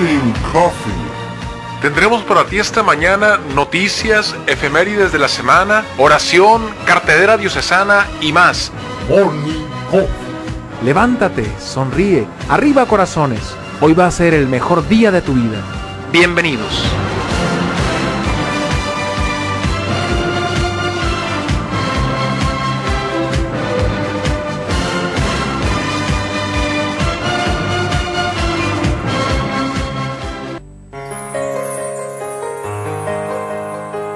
Morning Coffee. Tendremos para ti esta mañana noticias, efemérides de la semana, oración, cartedera diocesana y más. Morning Coffee. Levántate, sonríe, arriba corazones. Hoy va a ser el mejor día de tu vida. Bienvenidos.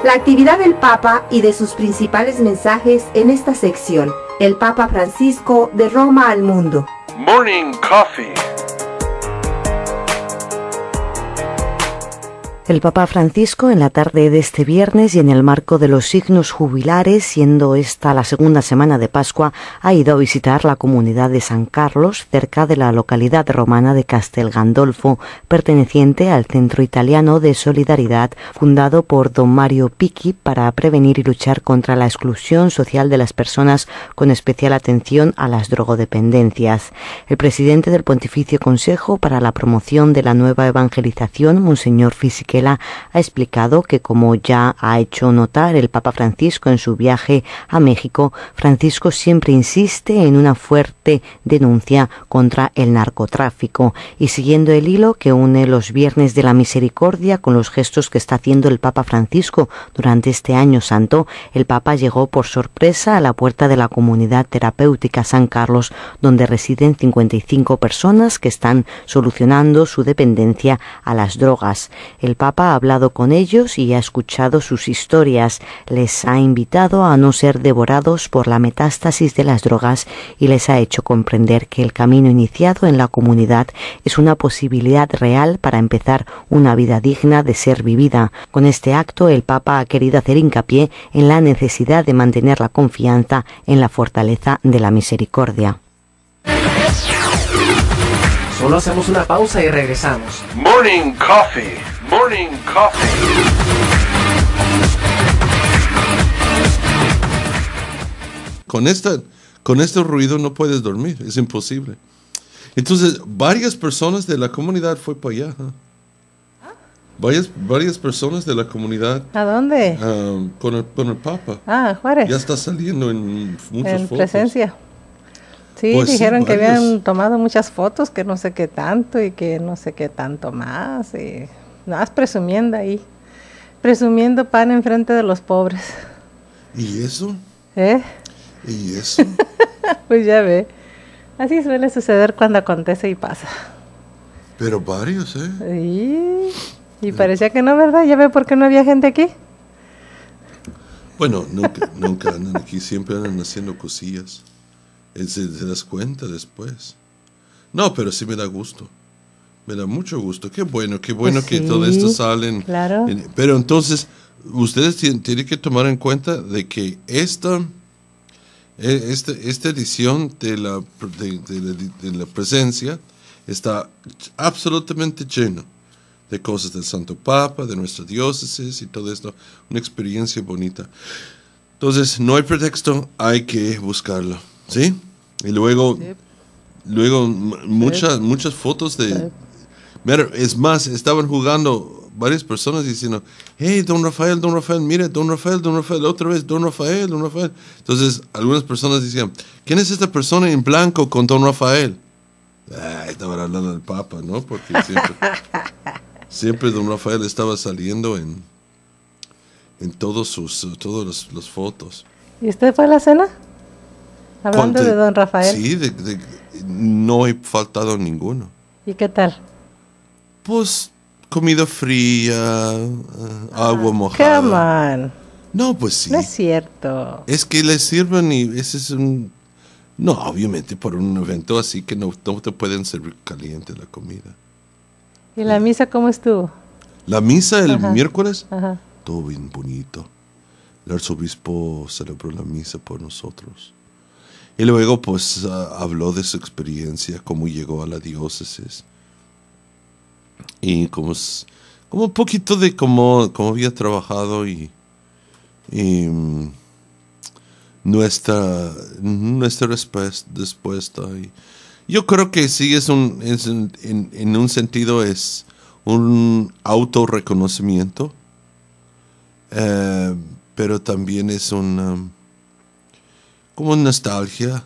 La actividad del Papa y de sus principales mensajes en esta sección. El Papa Francisco de Roma al mundo. Morning Coffee. El Papa Francisco en la tarde de este viernes y en el marco de los signos jubilares, siendo esta la segunda semana de Pascua, ha ido a visitar la comunidad de San Carlos, cerca de la localidad romana de Castel Gandolfo, perteneciente al Centro Italiano de Solidaridad, fundado por don Mario Picchi para prevenir y luchar contra la exclusión social de las personas con especial atención a las drogodependencias. El presidente del Pontificio Consejo para la Promoción de la Nueva Evangelización, Monseñor Ha explicado que, como ya ha hecho notar el Papa Francisco en su viaje a México, Francisco siempre insiste en una fuerte denuncia contra el narcotráfico y siguiendo el hilo que une los Viernes de la Misericordia con los gestos que está haciendo el Papa Francisco durante este año santo, el Papa llegó por sorpresa a la puerta de la comunidad terapéutica San Carlos, donde residen 55 personas que están solucionando su dependencia a las drogas. El Papa ha hablado con ellos y ha escuchado sus historias, les ha invitado a no ser devorados por la metástasis de las drogas y les ha hecho comprender que el camino iniciado en la comunidad es una posibilidad real para empezar una vida digna de ser vivida. Con este acto el Papa ha querido hacer hincapié en la necesidad de mantener la confianza en la fortaleza de la misericordia. Solo hacemos una pausa y regresamos. Morning Coffee. Morning Coffee. Con, esta, con este ruido no puedes dormir, es imposible. Entonces, varias personas de la comunidad fue para allá. ¿eh? Varias, varias personas de la comunidad ¿A dónde? ah, con, el, con el Papa. Ah, Juárez. Ya está saliendo en muchas en fotos. presencia. Sí, Pues sí, dijeron que habían tomado muchas fotos, que no sé qué tanto y que no sé qué tanto más. Y más presumiendo ahí. Presumiendo pan enfrente de los pobres. ¿Y eso? ¿Eh? ¿Y eso? Pues ya ve. Así suele suceder cuando acontece y pasa. Pero varios, ¿eh? Y, y parecía que no, ¿verdad? Ya ve por qué no había gente aquí. Bueno, nunca, nunca andan aquí, siempre andan haciendo cosillas. Eh, Se, se das cuenta después. No, pero sí me da gusto. Me da mucho gusto. Qué bueno, qué bueno Pues que sí, todo esto salen. claro. pero entonces, ustedes tien- tienen que tomar en cuenta de que esta, eh, esta, esta edición de la, de, de la, de la presencia está absolutamente llena de cosas del Santo Papa, de nuestra diócesis y todo esto. Una experiencia bonita. Entonces, no hay pretexto, hay que buscarlo, ¿sí? Y luego, luego muchas, muchas fotos de... Mira, es más, estaban jugando varias personas diciendo, hey, don Rafael, don Rafael, mire, don Rafael, don Rafael, otra vez, don Rafael, don Rafael. Entonces, algunas personas decían, ¿quién es esta persona en blanco con don Rafael? Ah, estaban hablando del Papa, ¿no? Porque siempre, siempre don Rafael estaba saliendo en, en todos sus, todas las fotos. ¿Y usted fue a la cena? Hablando Conte- de don Rafael. Sí, de- de- no he faltado ninguno. ¿Y qué tal? Pues comida fría, eh, agua mojada. Come on. No, pues sí. No es cierto. Es que les sirven y ese es un... No, obviamente por un evento así que no, no te pueden servir caliente la comida. ¿Y la misa cómo estuvo? La misa el Ajá. miércoles, Ajá. todo bien bonito. El arzobispo celebró la misa por nosotros. Y luego pues habló de su experiencia, cómo llegó a la diócesis. Y como, como un poquito de cómo, cómo había trabajado y, mm, nuestra, nuestra respuesta. Y yo creo que sí es un, un- en, un sentido es un autorreconocimiento, eh, pero también es una como nostalgia,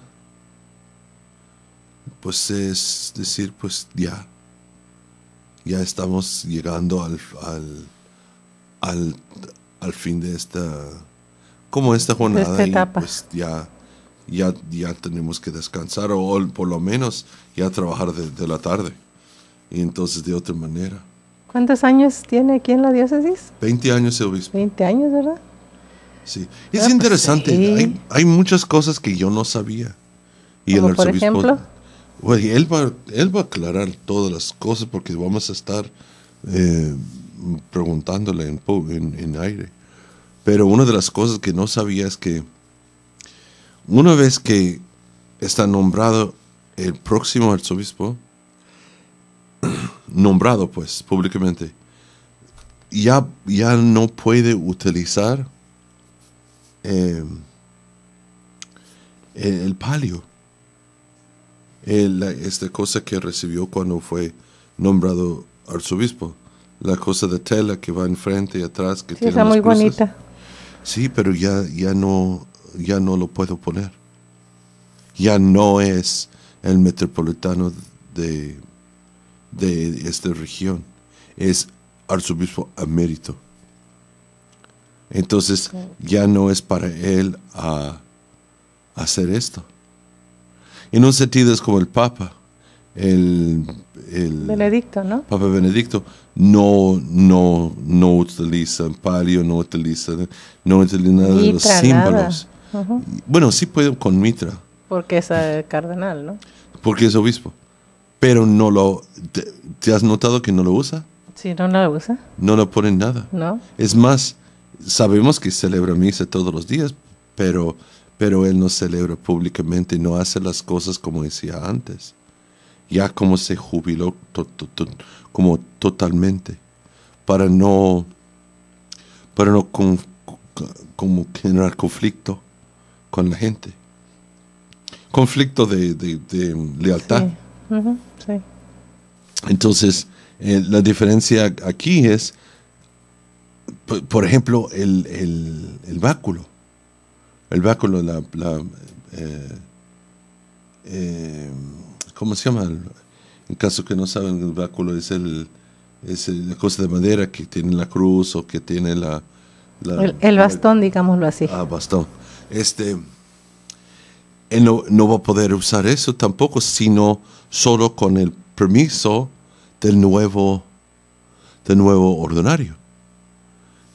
pues es decir, pues ya, ya estamos llegando al, al, al, al fin de esta, como esta jornada, esta y etapa. pues ya, ya, ya tenemos que descansar o por lo menos ya trabajar de, de la tarde y entonces de otra manera. ¿Cuántos años tiene aquí en la diócesis? 20 años de obispo. 20 años, ¿verdad? Sí. Ah, Es pues interesante. sí. Hay, hay muchas cosas que yo no sabía. Y el Como por arzobispo. ejemplo? Él, va, él va a aclarar todas las cosas porque vamos a estar eh, preguntándole en, en, en aire. Pero una de las cosas que no sabía es que una vez que está nombrado el próximo arzobispo, nombrado pues públicamente, ya, ya no puede utilizar eh, el, palio. El- esta cosa que recibió cuando fue nombrado arzobispo. La cosa de tela que va enfrente y atrás. Que Sí, tiene está las muy cruces. bonita. Sí, pero ya, ya, no, ya no lo puedo poner. Ya no es el metropolitano de, de esta región. Es arzobispo emérito. Entonces ya no es para él a, hacer esto. En un sentido es como el Papa. El, el Benedicto, ¿no? Papa Benedicto no, no, no utiliza palio, no utiliza, no utiliza nada de los símbolos. Bueno, sí puede con mitra, Porque es eh, cardenal, ¿no? porque es obispo. Pero no lo. ¿Te, te has notado que no lo usa? Si no la usa, No lo pone en nada. ¿no? Es más, sabemos que celebra misa todos los días, pero, pero él no celebra públicamente, no hace las cosas como decía antes. Ya como se jubiló to- to- to- como totalmente, para no, para no con- como generar conflicto con la gente. Conflicto de, de- de lealtad. Sí. Ujú, sí. Entonces, eh, la diferencia aquí es, por, por ejemplo, el, el- el báculo. El báculo, la, la, eh, eh, ¿cómo se llama? En caso que no saben, el báculo es, el, es la cosa de madera que tiene la cruz o que tiene la... la- El, el bastón, digámoslo así. Ah, bastón. Este, él no, no va a poder usar eso tampoco, sino solo con el permiso del nuevo, del nuevo ordinario,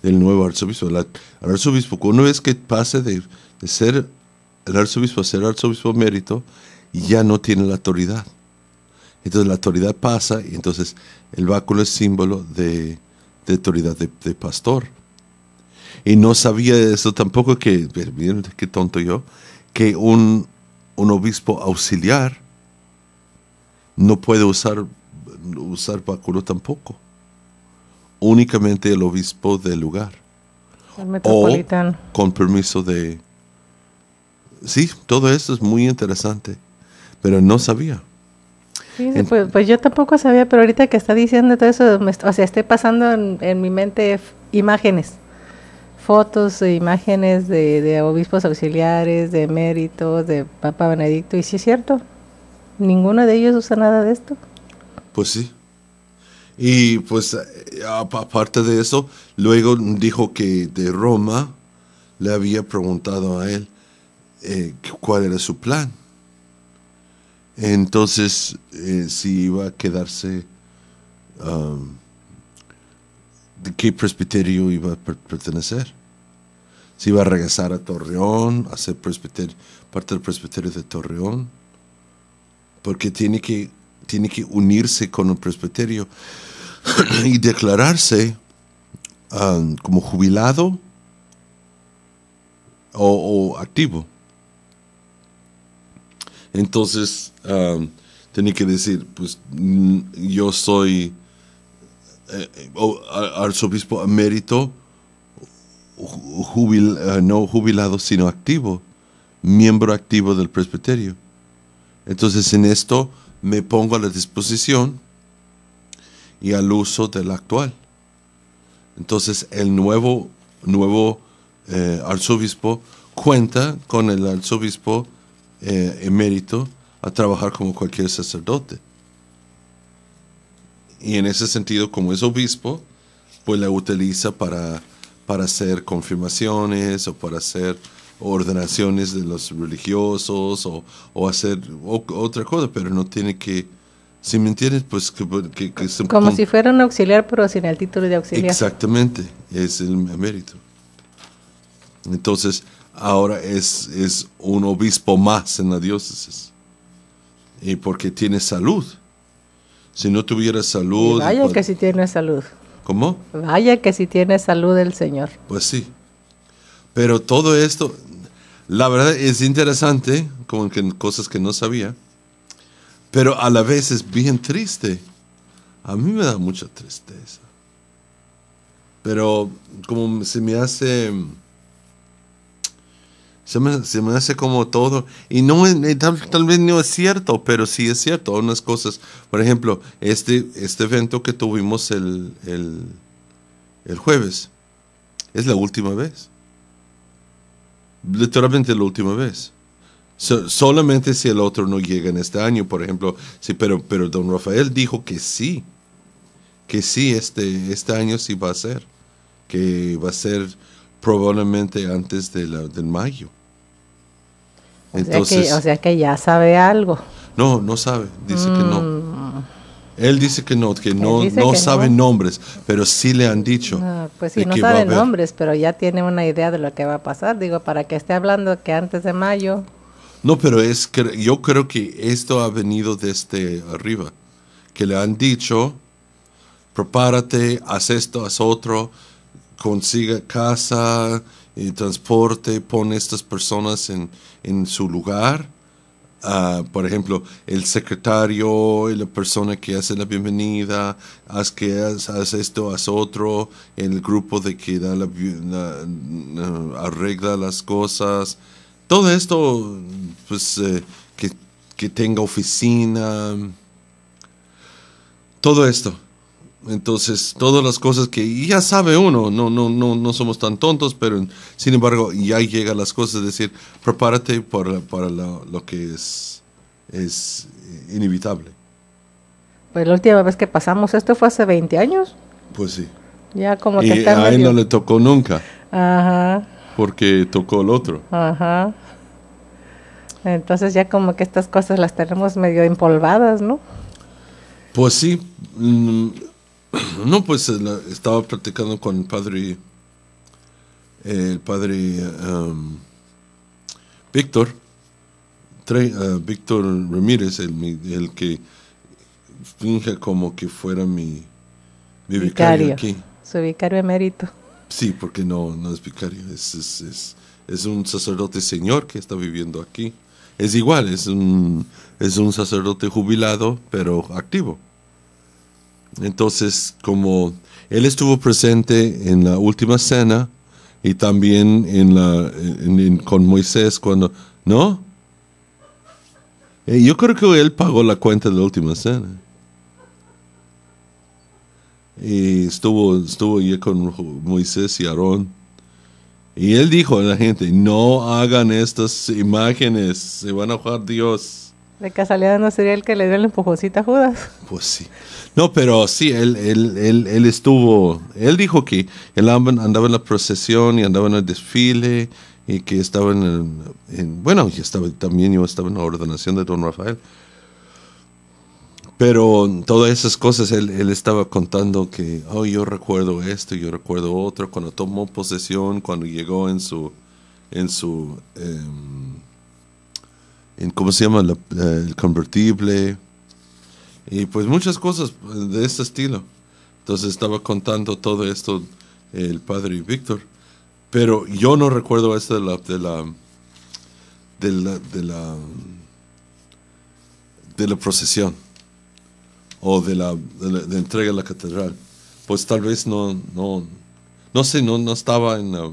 del nuevo arzobispo. La- el arzobispo, una vez que pase de, de ser el arzobispo a ser arzobispo emérito, ya no tiene la autoridad. Entonces la autoridad pasa y entonces el báculo es símbolo de, de autoridad de, de pastor. Y no sabía eso tampoco que, miren qué tonto yo, que un, un obispo auxiliar no puede usar, usar báculo tampoco. Únicamente el obispo del lugar. El O metropolitano. con permiso de... Sí, todo esto es muy interesante, pero no sabía. Fíjese, En- pues, pues yo tampoco sabía, pero ahorita que está diciendo todo eso, me o sea, estoy pasando en, en mi mente imágenes, fotos e imágenes de, de obispos auxiliares, de eméritos, de Papa Benedicto, y sí es cierto, ninguno de ellos usa nada de esto. Pues sí. Y pues eh, apa- aparte de eso, luego dijo que de Roma le había preguntado a él eh, cuál era su plan. Entonces, eh, si iba a quedarse, um, de qué presbiterio iba a per- pertenecer. Si iba a regresar a Torreón, a ser presbiterio, parte del presbiterio de Torreón, porque tiene que, tiene que unirse con el presbiterio y declararse um, como jubilado o, activo. Entonces, um, tenía que decir, pues mm, yo soy eh, arzobispo emérito, ju- jubil- eh, no jubilado, sino activo, miembro activo del presbiterio. Entonces, en esto me pongo a la disposición y al uso del actual. Entonces el nuevo, nuevo eh, arzobispo cuenta con el arzobispo eh, emérito a trabajar como cualquier sacerdote. Y en ese sentido, como es obispo, pues la utiliza para, para hacer confirmaciones o para hacer ordenaciones de los religiosos o, o hacer o- otra cosa, pero no tiene que, si me entiendes, pues que, que- que se Como si fuera un auxiliar, pero sin el título de auxiliar. Exactamente, es el emérito. Entonces, ahora es, es un obispo más en la diócesis. Y porque tiene salud. Si no tuviera Y salud... vaya pues- que si tiene salud. ¿Cómo? Vaya que si tiene salud el Señor. Pues sí. Pero todo esto, la verdad es interesante, como que cosas que no sabía, pero a la vez es bien triste. A mí me da mucha tristeza. Pero como se me hace, se me, se me hace como todo, y no eh, tal, tal vez no es cierto, pero sí es cierto, unas cosas. Por ejemplo, este, este evento que tuvimos el, el, el jueves, es la última vez. Literalmente la última vez. So- solamente si el otro no llega en este año, por ejemplo. Sí, pero, pero don Rafael dijo que sí. Que sí, este, este año sí va a ser. Que va a ser probablemente antes de la, del mayo. O sea, que, o sea que ya sabe algo. no, no sabe. Dice que no. Él dice que no, que no, no que sabe no. nombres, pero sí le han dicho. Ah, pues sí, no sabe nombres, pero ya tiene una idea de lo que va a pasar. Digo, para que esté hablando que antes de mayo. No, pero es que yo creo que esto ha venido desde arriba, que le han dicho, prepárate, haz esto, haz otro, consiga casa y transporte, pon estas personas en, en su lugar. Ah, por ejemplo, el secretario y la persona que hace la bienvenida, haz que haz, haz esto, haz otro, el grupo de que da la- arregla las cosas, todo esto, pues, eh, que, que tenga oficina, todo esto. Entonces, todas las cosas que ya sabe uno, no, no, no, no somos tan tontos, pero sin embargo ya llega las cosas, es decir, prepárate para, para lo, lo que es, es inevitable. Pues la última vez que pasamos esto fue hace 20 años. Pues sí. Ya como que Y está a él no le tocó nunca, Ajá, porque tocó el otro. ajá. Entonces ya como que estas cosas las tenemos medio empolvadas, ¿no? Pues sí. mm, No, pues eh, estaba platicando con el padre, eh, el padre um, Víctor, eh, Víctor Ramírez, el, que finge como que fuera mi, mi vicario, Vicario. aquí. Su vicario emérito. Sí, porque no, no es vicario, es, es, es, es un sacerdote señor que está viviendo aquí. Es igual, es un, es un sacerdote jubilado, pero activo. Entonces, como él estuvo presente en la última cena y también en la, en- con Moisés cuando, ¿no? Eh, yo creo que él pagó la cuenta de la última cena. Y estuvo, estuvo con Moisés y Aarón. Y él dijo a la gente, no hagan estas imágenes, se van a enojar Dios. De casualidad no sería el que le dio el empujoncito a Judas. Pues sí. No, pero sí, él, él, él, él estuvo, él dijo que él andaba, en la procesión y andaba en el desfile y que estaba en, bueno, y estaba, también yo estaba en la ordenación de don Rafael. Pero todas esas cosas, él, él estaba contando que, oh, yo recuerdo esto, yo recuerdo otro, cuando tomó posesión, cuando llegó en su, en su, em, en, ¿cómo se llama? La- eh, el convertible. Y pues muchas cosas de este estilo. Entonces estaba contando todo esto el padre Víctor. Pero yo no recuerdo esto de la, de la, de la, de la, procesión o de la, de de entrega a la catedral. Pues tal vez no, no, no sé, no, no estaba en la,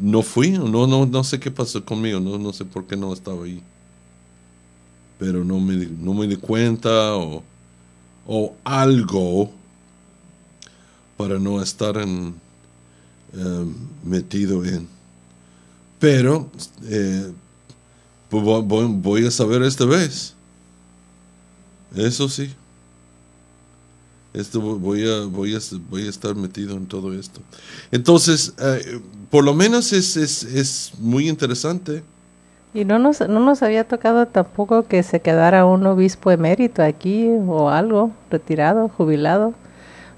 no fui, no, no, no sé qué pasó conmigo, no, no sé por qué no estaba ahí. Pero no me, no me di cuenta o, o algo para no estar en, eh, metido en. Pero eh, pues vo- voy, a saber esta vez. Eso sí. Esto vo- voy a, voy a, voy a estar metido en todo esto. Entonces, eh, por lo menos es, es, es muy interesante. Y no nos, no nos había tocado tampoco que se quedara un obispo emérito aquí o algo, retirado, jubilado.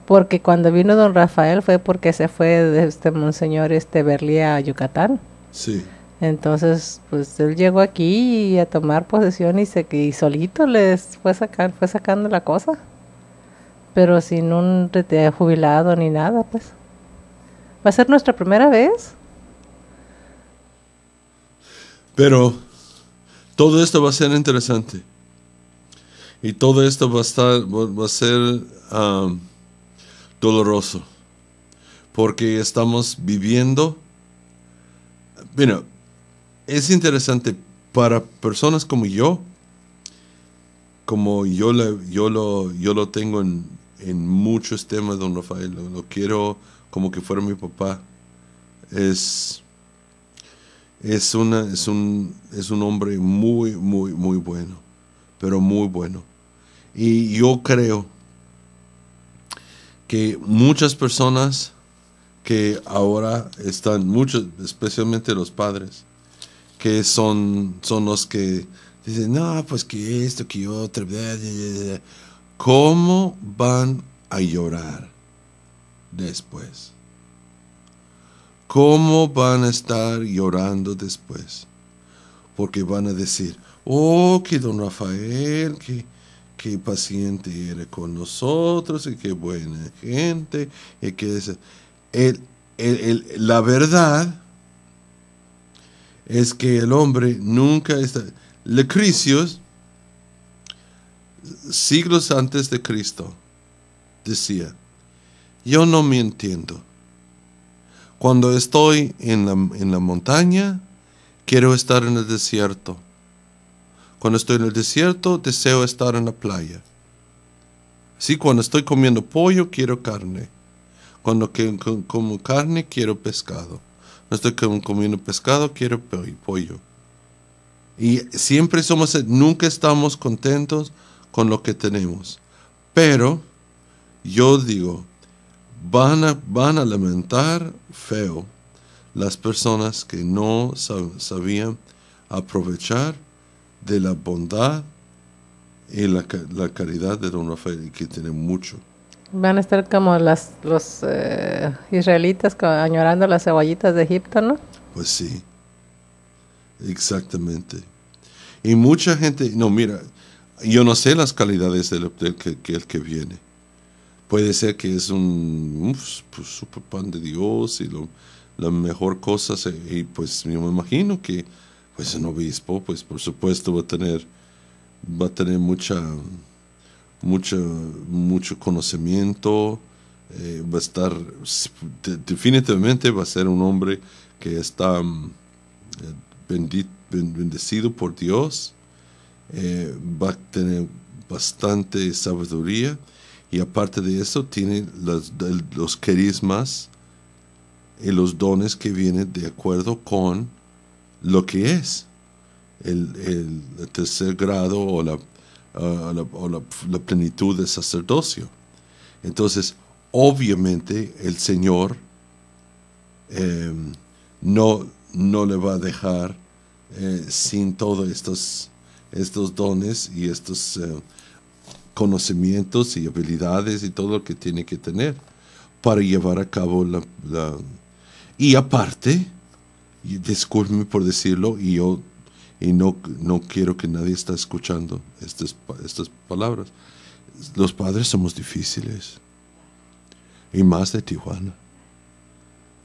Porque cuando vino don Rafael fue porque se fue de este monseñor este Berlí a Yucatán. Sí. Entonces, pues él llegó aquí a tomar posesión y se y solito les fue sacar, fue sacando la cosa. Pero sin un jubilado ni nada, pues. Va a ser nuestra primera vez. Pero todo esto va a ser interesante. Y todo esto va a estar, va, a ser um, doloroso. Porque estamos viviendo. Mira, es interesante para personas como yo, como yo, le- yo, lo, yo lo tengo en, en muchos temas, don Rafael, lo quiero como que fuera mi papá. Es, es, una, es, un, es un hombre muy, muy, muy bueno, pero muy bueno. Y yo creo que muchas personas que ahora están, muchos, especialmente los padres, que son, son los que dicen, no, pues que esto, que otro, bla, bla, bla, bla". ¿cómo van a llorar después? ¿Cómo van a estar llorando después? Porque van a decir, oh, que don Rafael, que, paciente era con nosotros y qué buena gente. Y que es, la verdad es que el hombre nunca está... Lecricios, siglos antes de Cristo, decía, yo no me entiendo. Cuando estoy en la, en la montaña, quiero estar en el desierto. Cuando estoy en el desierto, deseo estar en la playa. Sí, cuando estoy comiendo pollo, quiero carne. Cuando que- co- como carne, quiero pescado. Cuando estoy com- comiendo pescado, quiero po- pollo. Y siempre somos, nunca estamos contentos con lo que tenemos. Pero yo digo, van a, van a lamentar feo las personas que no sab- sabían aprovechar de la bondad y la, la caridad de don Rafael, y que tiene mucho. Van a estar como las, los eh, israelitas añorando las cebollitas de Egipto, ¿no? Pues sí, exactamente. Y mucha gente, no, mira, yo no sé las calidades del, del que, que el que viene. Puede ser que es un pues, super pan de Dios y lo, la mejor cosa, y pues yo me imagino que pues un obispo, pues por supuesto va a tener, va a tener mucha, mucha, mucho conocimiento, eh, va a estar, de- definitivamente va a ser un hombre que está mm, eh, bendi- ben- bendecido por Dios, eh, va a tener bastante sabiduría y aparte de eso tiene los, los carismas y los dones que vienen de acuerdo con lo que es el, tercer grado o la, ah, la- o la- plenitud del sacerdocio. Entonces, obviamente el Señor eh, no, no le va a dejar eh, sin todos estos, estos dones y estos eh, conocimientos y habilidades y todo lo que tiene que tener para llevar a cabo la... la- y aparte, y discúlpeme por decirlo, y yo y no, no quiero que nadie está escuchando estas, estas palabras. Los padres somos difíciles. Y más de Tijuana.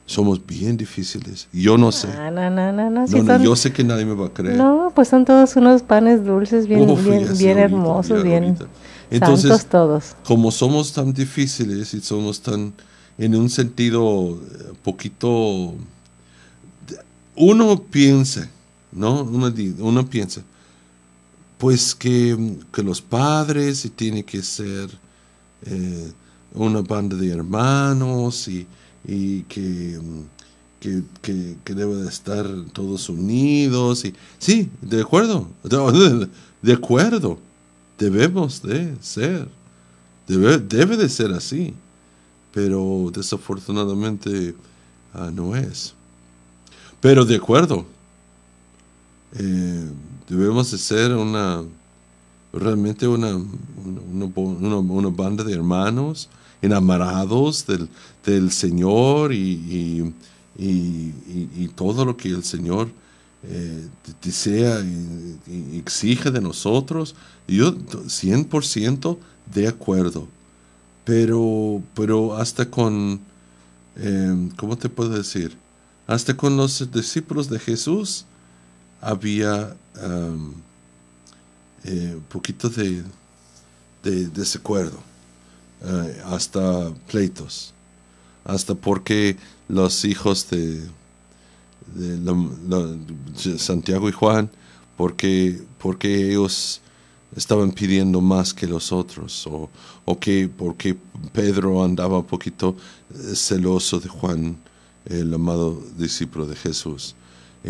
Somos bien difíciles. Yo no sé. Ah, no, no, no, no. sí No, no, son- yo sé que nadie me va a creer. No, pues son todos unos panes dulces bien, Uf, bien, bien hermosos, bien ahorita. Entonces, santos todos. como somos tan difíciles y somos tan, en un sentido eh, poquito, uno piensa, ¿no? Uno, piensa, pues que, que los padres y tiene que ser eh, una banda de hermanos y, y que, que, que, que debe de estar todos unidos. Y, sí, de acuerdo, de, de acuerdo, debemos de ser, debe, debe de ser así, pero desafortunadamente ah, no es. Pero de acuerdo, eh, debemos de ser una realmente una, una, banda de hermanos enamorados del, del Señor y- y- y todo lo que el Señor eh, desea exige de nosotros. Yo 100% de acuerdo, pero, pero hasta con, eh, ¿cómo te puedo decir? Hasta con los discípulos de Jesús había um, eh, un poquito de, de desacuerdo, eh, hasta pleitos, hasta porque los hijos de, Santiago y Juan, porque, porque ellos estaban pidiendo más que los otros, o, o que porque Pedro andaba un poquito eh, celoso de Juan, el amado discípulo de Jesús.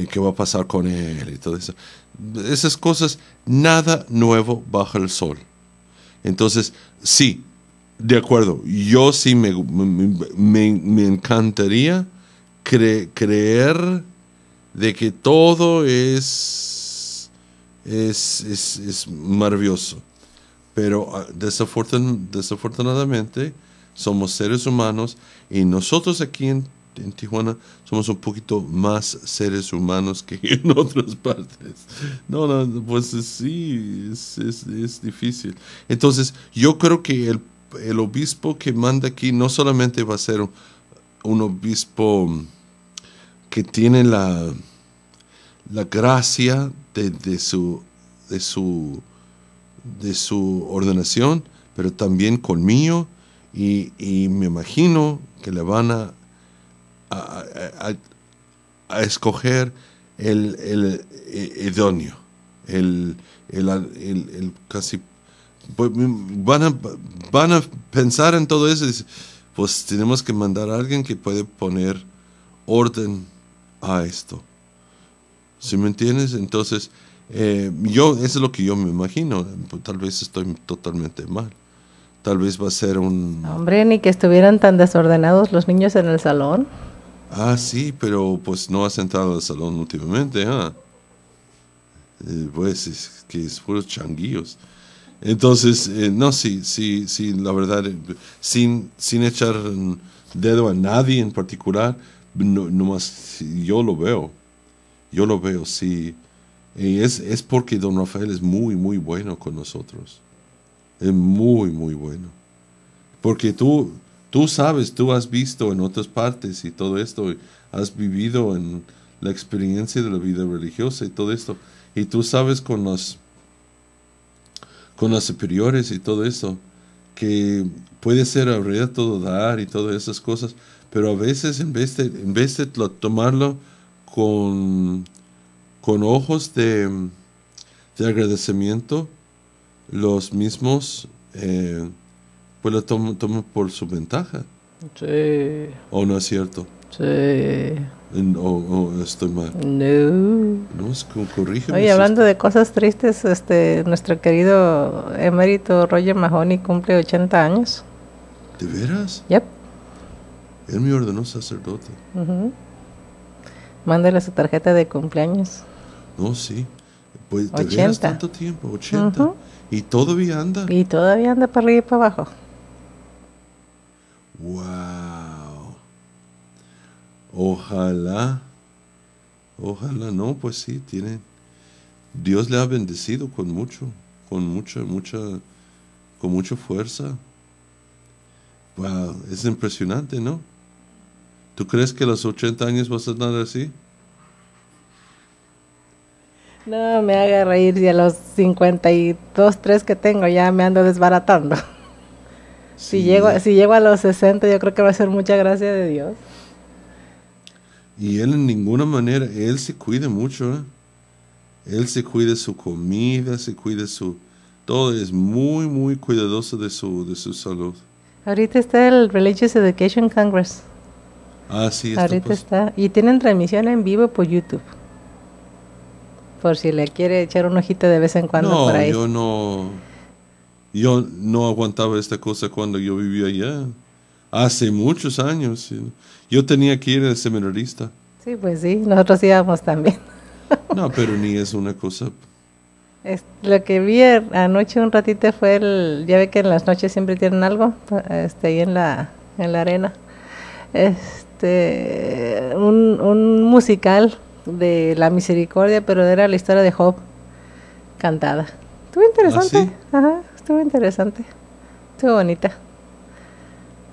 ¿Qué va a pasar con él? Y todo eso. Esas cosas, nada nuevo bajo el sol. Entonces, sí, de acuerdo, yo sí me, me, me- encantaría cre- creer de que todo es, es, es, es maravilloso. Pero ah, desafortun- desafortunadamente somos seres humanos y nosotros aquí en, en Tijuana somos un poquito más seres humanos que en otras partes. No, no, pues sí, es, es- es difícil. Entonces, yo creo que el, el obispo que manda aquí no solamente va a ser un obispo que tiene la, la gracia de, su, de, su, de su ordenación, pero también conmigo, y, y me imagino que le van a, a, a- escoger el, el idóneo, el, el, el- el casi... pues, Van a, van a pensar en todo eso pues tenemos que mandar a alguien que puede poner orden a esto. ¿Sí me entiendes? Entonces, eh, yo, eso es lo que yo me imagino. Tal vez estoy totalmente mal. Tal vez va a ser un... Hombre, ni que estuvieran tan desordenados los niños en el salón. Ah, sí, pero pues no has entrado al salón últimamente, ¿ah? Eh, pues es que es puros changuillos. Entonces, eh, no, sí, sí, sí, la verdad, eh, sin, sin echar dedo a nadie en particular, no, nomás yo lo veo. Yo lo veo, sí. Y es, es porque don Rafael es muy, muy bueno con nosotros. Es muy, muy bueno. Porque tú, tú sabes, tú has visto en otras partes y todo esto, has vivido en la experiencia de la vida religiosa y todo esto, y tú sabes con los, con superiores y todo esto, que puede ser a todo dar y todas esas cosas, pero a veces en vez de, en vez de lo- tomarlo con, con ojos de, de agradecimiento, los mismos eh, pues lo toman, toman por su ventaja. Sí, ¿O no es cierto? sí. En- O, o estoy mal. No. No, es como corrígeme. Oye, hablando de cosas tristes, este, nuestro querido emérito Roger Mahoney cumple 80 años. ¿De veras? Yep. Él me ordenó sacerdote. Ujú. Mándale su tarjeta de cumpleaños. No, sí. Pues 80. tanto tiempo, 80. Ujú. Y todavía anda. Y todavía anda para arriba y para abajo. Wow. Ojalá. Ojalá, no, pues sí, tiene. Dios le ha bendecido con mucho, con mucha, mucha, con mucha fuerza. Wow, es impresionante, ¿no? ¿Tú crees que a los 80 años vas a andar así? No me haga reír si a los 52, 3 que tengo ya me ando desbaratando. Si, Sí. llego, si llego a los 60 yo creo que va a ser mucha gracia de Dios. Y él en ninguna manera, él se cuida mucho, ¿eh? Él se cuida su comida, se cuida su, todo es muy, muy cuidadoso de su, de su salud. Ahorita está el Religious Education Congress. Ah, sí, está Ahorita pues- está. Y tienen transmisión en vivo por YouTube. Por si le quiere echar un ojito de vez en cuando no, por ahí. yo no. Yo no aguantaba esta cosa cuando yo vivía allá. Hace muchos años. Yo tenía que ir al seminarista. Sí, pues sí, nosotros íbamos también. No, pero ni es una cosa. Es- lo que vi er- anoche un ratito fue el, ya ve que en las noches siempre tienen algo, este, ahí en la, en la arena, este, un, un musical de la misericordia, pero era la historia de Job cantada. Estuvo interesante, sí? ajá, estuvo interesante, estuvo bonita,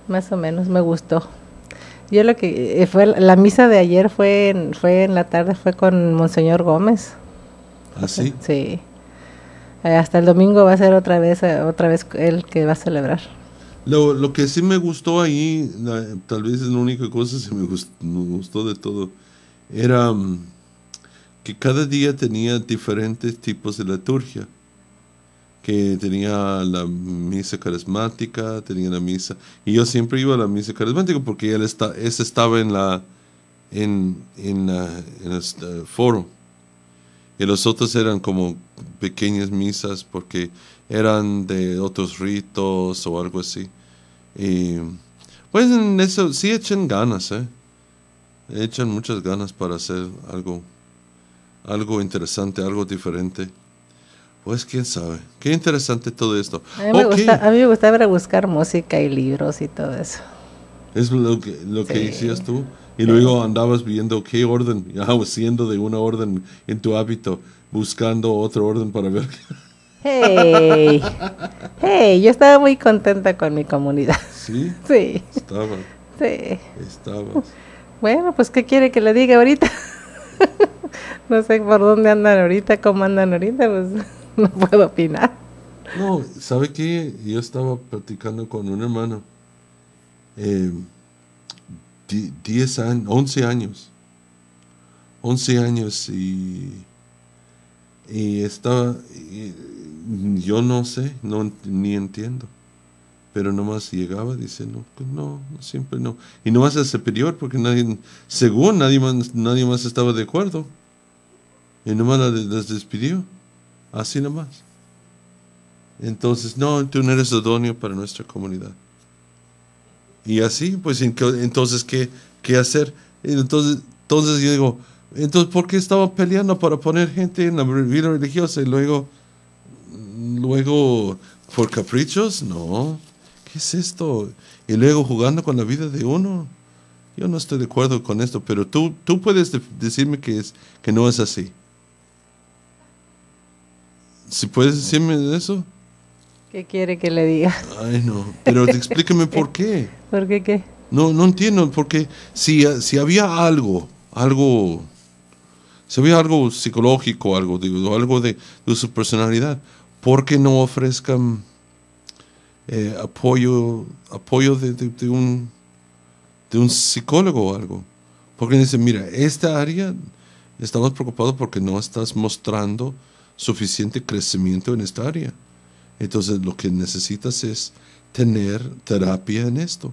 más o menos, me gustó. Yo lo que eh, fue la misa de ayer fue en, fue en la tarde fue con Monseñor Gómez. Así. Sí. Eh, Hasta el domingo va a ser otra vez, eh, otra vez el que va a celebrar. Lo, lo que sí me gustó ahí, tal vez es la única cosa que me gustó, de todo, era mm, que cada día tenía diferentes tipos de liturgia. Que tenía la misa carismática, tenía la misa. Y yo siempre iba a la misa carismática porque él está, estaba en la en, en el eh, foro. Y los otros eran como pequeñas misas porque eran de otros ritos o algo así. Y pues en eso sí echan ganas, ¿eh? Echan muchas ganas para hacer algo, algo interesante, algo diferente. Pues quién sabe. Qué interesante todo esto. A mí, me Ok, gusta, a mí me gustaba buscar música y libros y todo eso. Es lo que, lo que Sí. hacías tú. Y luego andabas viendo qué orden, ya siendo de una orden en tu hábito, buscando otro orden para ver. Hey, hey, yo estaba muy contenta con mi comunidad. Sí, Sí, estaba, sí. estabas. Bueno, pues ¿qué quiere que le diga ahorita? no sé por dónde andan ahorita, cómo andan ahorita, pues no puedo opinar. No, ¿sabe qué? Yo estaba platicando con un hermano. Eh, di- 10 años, 11 años. 11 años y, y estaba, y yo no sé, no, ni entiendo. Pero nomás llegaba, dice, no, pues no, siempre no. Y nomás es superior porque nadie, según nadie más, nadie más estaba de acuerdo. Y nomás la- las despidió. Así nomás. Entonces, no, tú no eres idóneo para nuestra comunidad. Y así, pues, entonces, ¿qué, qué hacer? Entonces, entonces yo digo, entonces, ¿por qué estaba peleando para poner gente en la vida religiosa y luego, luego, por caprichos? No, ¿qué es esto? Y luego jugando con la vida de uno. Yo no estoy de acuerdo con esto, pero tú, tú puedes de- decirme que, es, que no es así. Si puedes decirme eso. ¿Qué quiere que le diga? Ay, no. Pero explícame por qué. ¿Por qué qué? No, no entiendo, porque si, si había algo, algo, si había algo psicológico, algo, digo, algo de, de su personalidad, ¿por qué no ofrezcan eh, apoyo, apoyo de, un, de un psicólogo o algo? Porque dicen, mira, esta área estamos preocupados porque no estás mostrando suficiente crecimiento en esta área. Entonces lo que necesitas es tener terapia en esto.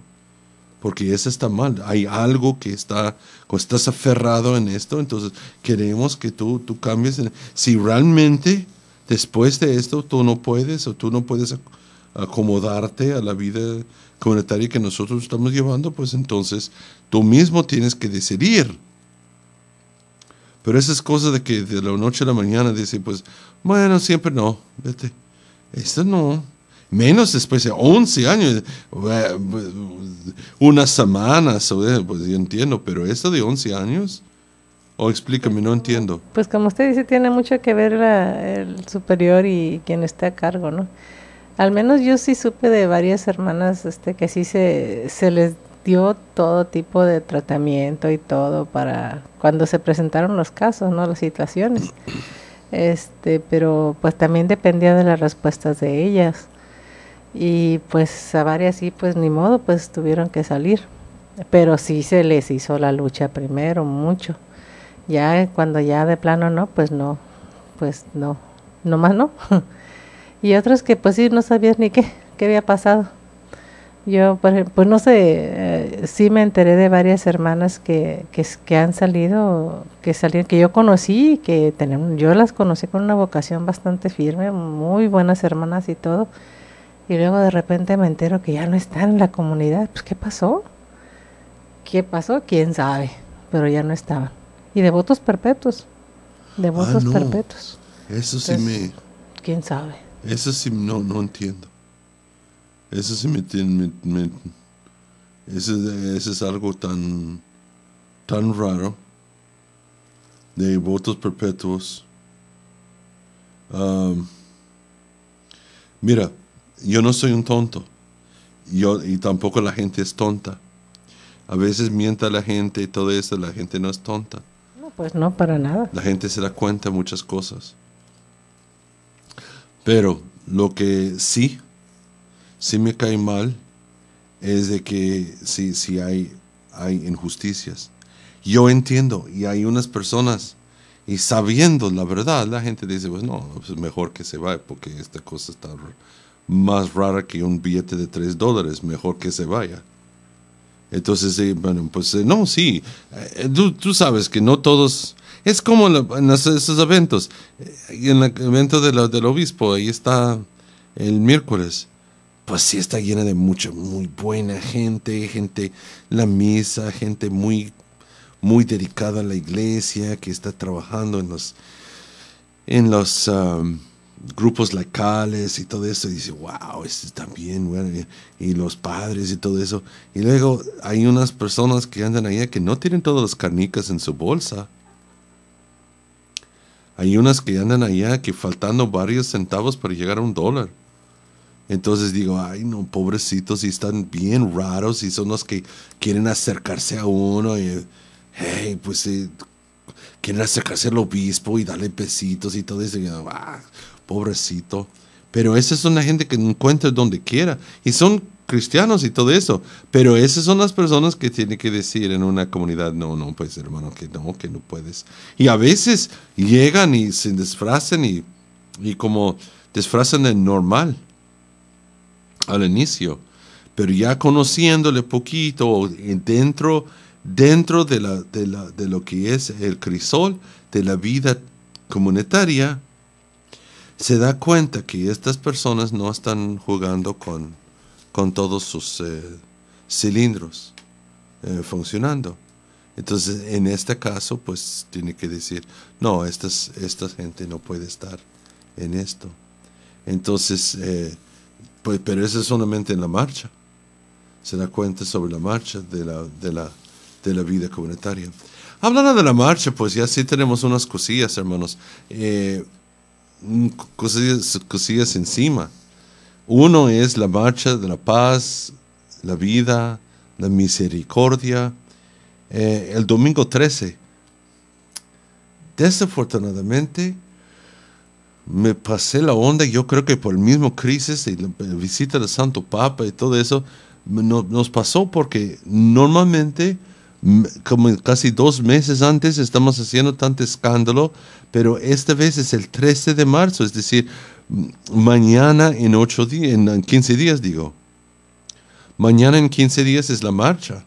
Porque eso está mal. Hay algo que está, estás aferrado en esto, entonces queremos que tú, tú cambies. si realmente después de esto tú no puedes o tú no puedes ac- acomodarte a la vida comunitaria que nosotros estamos llevando, pues entonces tú mismo tienes que decidir. Pero esas cosas de que de la noche a la mañana dice, pues, bueno, siempre no, vete. Esto no. Menos después de 11 años, eh, unas semanas, pues yo entiendo, pero esto de 11 años, o explícame, no entiendo. Pues como usted dice, tiene mucho que ver el superior y quien esté a cargo, ¿no? Al menos yo sí supe de varias hermanas este, que sí se, se les dio todo tipo de tratamiento y todo para cuando se presentaron los casos, ¿no? Las situaciones. Este, pero pues también dependía de las respuestas de ellas. Y pues a varias sí, pues ni modo, pues tuvieron que salir. Pero sí se les hizo la lucha primero, mucho. Ya cuando ya de plano no, pues no, pues no, no más no. Y otros que pues sí no sabías ni qué, qué había pasado. Yo, por pues no sé, eh, sí me enteré de varias hermanas que, que han salido, que salieron, que yo conocí, que tenemos, yo las conocí con una vocación bastante firme, muy buenas hermanas y todo. Y luego de repente me entero que ya no están en la comunidad. Pues, ¿qué pasó? ¿Qué pasó? ¿Quién sabe? Pero ya no estaban. Y devotos perpetuos. Devotos no. perpetuos. Eso sí Entonces- me... ¿Quién sabe? Eso sí no, no entiendo. Eso sí me tiene... me- me- eso, eso es algo tan... tan raro. De votos perpetuos. Mira, yo no soy un tonto. Yo, y tampoco la gente es tonta. A veces mienta la gente y todo eso, la gente no es tonta. Pues no, para nada. La gente se da cuenta de muchas cosas. Pero lo que sí, sí me cae mal es de que sí, sí hay, hay injusticias. Yo entiendo, y hay unas personas, y sabiendo la verdad, la gente dice, pues no, pues mejor que se vaya, porque esta cosa está más rara que un billete de tres dólares, mejor que se vaya. Entonces, bueno, pues eh, no, sí, Eh, tú, tú sabes que no todos, es como en, esos eventos, Eh, en el evento de la- del obispo, ahí está el miércoles, pues sí está llena de mucha, muy buena gente, gente, la misa, gente muy, muy dedicada a la iglesia, que está trabajando en los, en los um, grupos locales y todo eso, y dice, wow, esto está bien, bueno, y, los padres y todo eso. Y luego hay unas personas que andan allá que no tienen todas las carnicas en su bolsa. Hay unas que andan allá que faltando varios centavos para llegar a un dólar. Entonces digo, ay no, pobrecitos, y están bien raros y son los que quieren acercarse a uno y, hey, pues eh, quieren acercarse al obispo y darle besitos y todo eso. Y ah, pobrecito. Pero esa es una gente que encuentra donde quiera. Y son cristianos y todo eso. Pero esas son las personas que tienen que decir en una comunidad, no, no, pues hermano, que no, que no puedes. Y a veces llegan y se disfrazan y, y como disfrazan de normal al inicio. Pero ya conociéndole poquito dentro, dentro de, la, de, la, de lo que es el crisol de la vida comunitaria, se da cuenta que estas personas no están jugando con, con todos sus eh, cilindros eh, funcionando. Entonces, en este caso, pues tiene que decir, no, estas, esta gente no puede estar en esto. Entonces, eh, pues, pero eso es solamente en la marcha. Se da cuenta sobre la marcha de la, de la, de la vida comunitaria. Hablando de la marcha, pues ya sí tenemos unas cosillas, hermanos. Eh, cosillas, cosillas encima. Uno es la marcha de la paz, la vida, la misericordia. Eh, el domingo 13. Desafortunadamente, me pasé la onda, yo creo que por el mismo crisis y la visita del Santo Papa y todo eso, no- nos pasó porque normalmente, como casi dos meses antes, estamos haciendo tanto escándalo, pero esta vez es el 13 de marzo, es decir, mañana en, ocho días, en en 15 días digo. Mañana en 15 días es la marcha.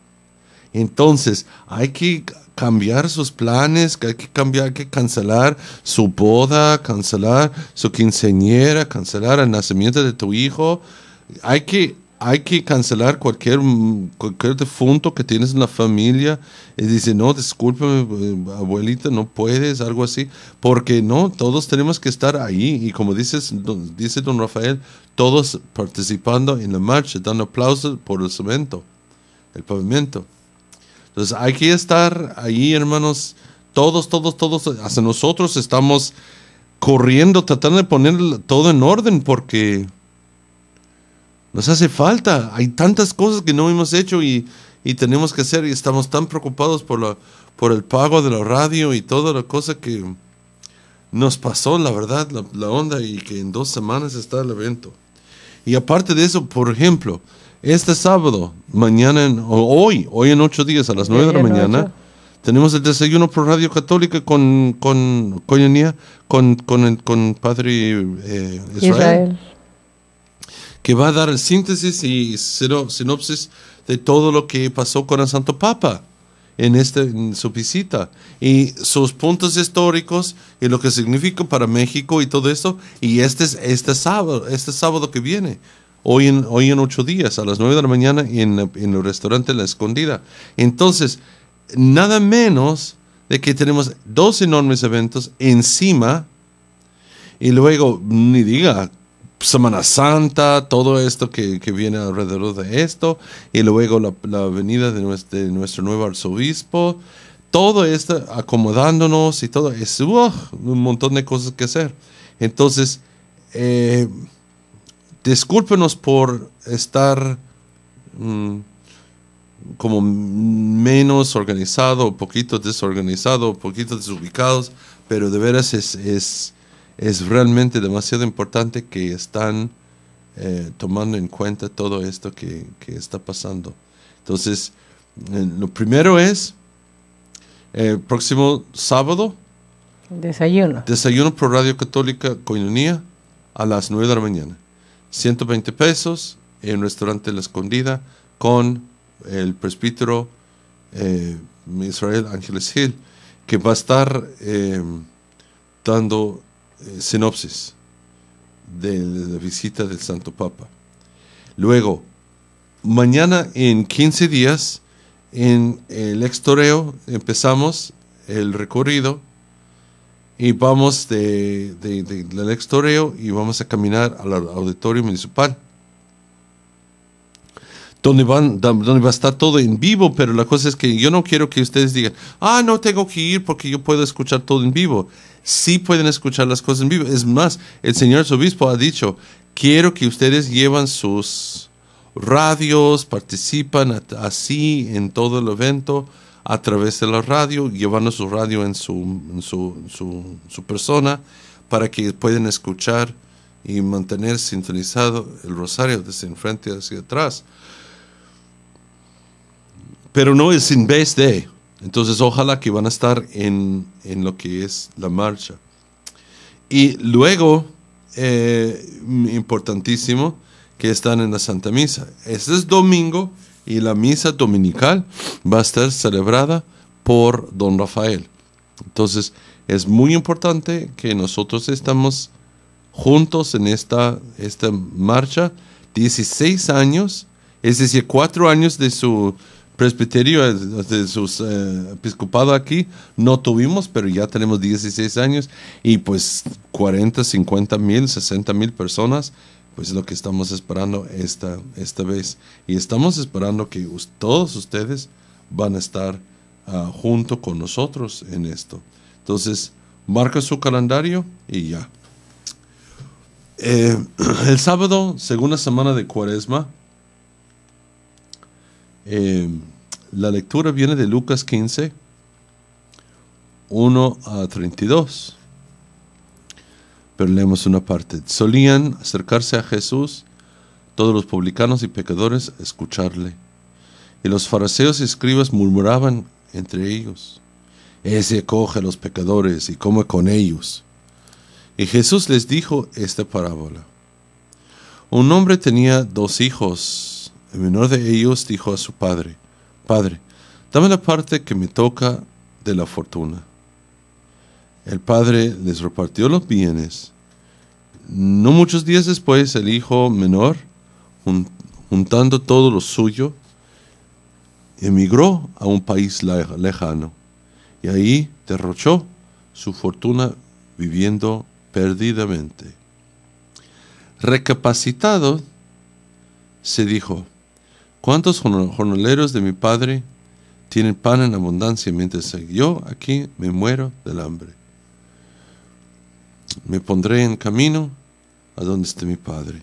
Entonces, hay que cambiar sus planes, hay que cambiar, hay que cancelar su boda, cancelar su quinceañera, cancelar el nacimiento de tu hijo. Hay que, hay que cancelar cualquier, mm, cualquier defunto que tienes en la familia. Y dice, no, discúlpame, eh, abuelita, no puedes, algo así. Porque no, todos tenemos que estar ahí. Y como dices, dice don Rafael, todos participando en la marcha, dando aplausos por el cemento, el pavimento. Entonces hay que estar ahí, hermanos, todos, todos, todos, hasta nosotros estamos corriendo, tratando de poner todo en orden porque nos hace falta. Hay tantas cosas que no hemos hecho y, y tenemos que hacer y estamos tan preocupados por, la, por el pago de la radio y toda la cosa que nos pasó, la verdad, la, la onda y que en dos semanas está el evento. Y aparte de eso, por ejemplo, este sábado, mañana, en- hoy, hoy en ocho días, a las nueve de la mañana, ocho. Tenemos el desayuno por Radio Católica con, con, con, con, el- con Padre eh, Israel, Israel. Que va a dar el síntesis y sino- sinopsis de todo lo que pasó con el Santo Papa en, este, su visita y sus puntos históricos y lo que significa para México y todo esto. Y este, es- este, sábado, este sábado que viene, hoy en, hoy en ocho días, a las nueve de la mañana en, en el restaurante La Escondida. Entonces, nada menos de que tenemos dos enormes eventos encima y luego, ni diga, Semana Santa, todo esto que, que viene alrededor de esto, y luego la, la venida de nuestro, de nuestro nuevo arzobispo, todo esto acomodándonos y todo, es un montón de cosas que hacer. Entonces, eh, discúlpenos por estar mm, como menos organizado, poquito desorganizado, poquito desubicados, pero de veras es, es realmente demasiado importante que están eh, tomando en cuenta todo esto que, que está pasando. Entonces, eh, lo primero es, el próximo sábado, Desayuno. Desayuno por Radio Católica Coinonía a las 9 de la mañana. 120 pesos en restaurante La Escondida con el presbítero eh, Israel Ángeles Gil, que va a estar eh, dando sinopsis de la visita del Santo Papa. Luego, mañana en 15 días, en el Extoreo empezamos el recorrido y vamos de, de- de- del extoreo y vamos a caminar al au- auditorio municipal. Donde, van, donde va a estar todo en vivo, pero la cosa es que yo no quiero que ustedes digan, ah, no tengo que ir porque yo puedo escuchar todo en vivo. Sí pueden escuchar las cosas en vivo. Es más, el señor obispo ha dicho, quiero que ustedes llevan sus radios, participan así en todo el evento a través de la radio, llevando su radio en su, en su, su- su persona para que puedan escuchar y mantener sintonizado el rosario desde enfrente hacia atrás. Pero no es en vez de. Entonces ojalá que van a estar en, en lo que es la marcha. Y luego, eh, importantísimo, que están en la Santa Misa. Este es domingo y la misa dominical va a estar celebrada por don Rafael. Entonces, es muy importante que nosotros estamos juntos en esta, esta marcha. 16 años, es decir, cuatro años de su presbiterio, de su eh, episcopado aquí, no tuvimos, pero ya tenemos 16 años y pues 40, 50 mil, 60 mil personas, pues es lo que estamos esperando esta, esta vez. Y estamos esperando que todos ustedes van a estar ah, junto con nosotros en esto. Entonces, marca su calendario y ya. Eh, el sábado, segunda semana de Cuaresma, eh, la lectura viene de Lucas 15, 1 a 32. Pero leemos una parte. Solían acercarse a Jesús todos los publicanos y pecadores a escucharle. Y los fariseos y escribas murmuraban entre ellos. Ese acoge a los pecadores y come con ellos. Y Jesús les dijo esta parábola. Un hombre tenía dos hijos. El menor de ellos dijo a su padre, Padre, dame la parte que me toca de la fortuna. El padre les repartió los bienes. No muchos días después, el hijo menor, jun- juntando todo lo suyo, emigró a un país le- lejano y ahí derrochó su fortuna viviendo perdidamente. Recapacitado, se dijo, ¿cuántos jorn- jornaleros de mi padre tienen pan en abundancia mientras yo aquí me muero del hambre? Me pondré en camino a donde esté mi padre.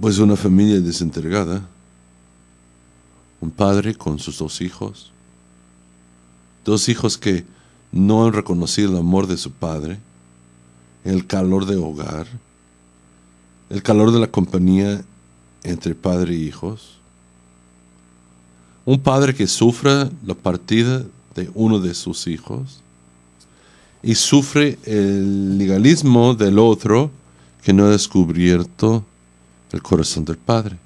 Pues una familia desentregada, un padre con sus dos hijos, dos hijos que no han reconocido el amor de su padre, el calor de hogar, el calor de la compañía entre padre e hijos. Un padre que sufra la partida de uno de sus hijos y sufre el legalismo del otro que no ha descubierto el corazón del Padre.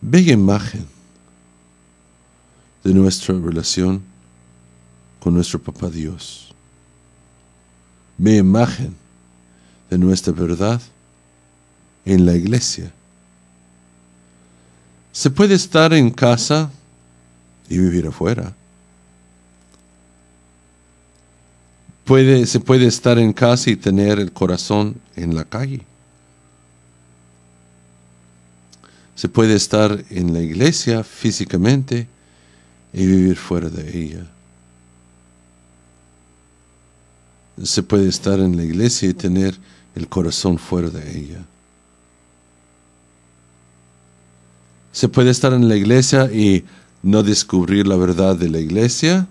Bella imagen de nuestra relación con nuestro Papá Dios. Bella imagen de nuestra verdad en la iglesia. Se puede estar en casa y vivir afuera. Puede, se puede estar en casa y tener el corazón en la calle. Se puede estar en la iglesia físicamente y vivir fuera de ella. Se puede estar en la iglesia y tener el corazón fuera de ella. Se puede estar en la iglesia y no descubrir la verdad de la iglesia,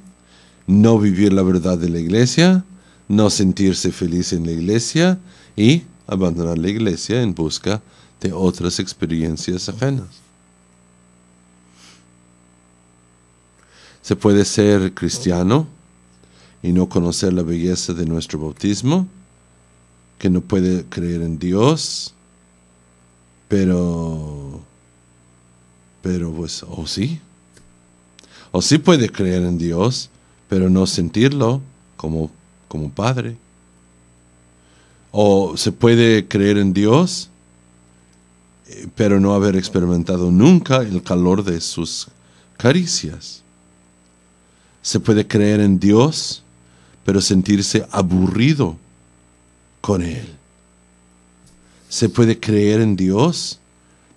no vivir la verdad de la iglesia, no sentirse feliz en la iglesia y abandonar la iglesia en busca de otras experiencias ajenas. Se puede ser cristiano y no conocer la belleza de nuestro bautismo, que no puede creer en Dios, pero, pero pues, o sí, o sí puede creer en Dios, pero no sentirlo como, como Padre. O se puede creer en Dios, eh, pero no haber experimentado nunca el calor de sus caricias. Se puede creer en Dios, pero sentirse aburrido con Él. Se puede creer en Dios,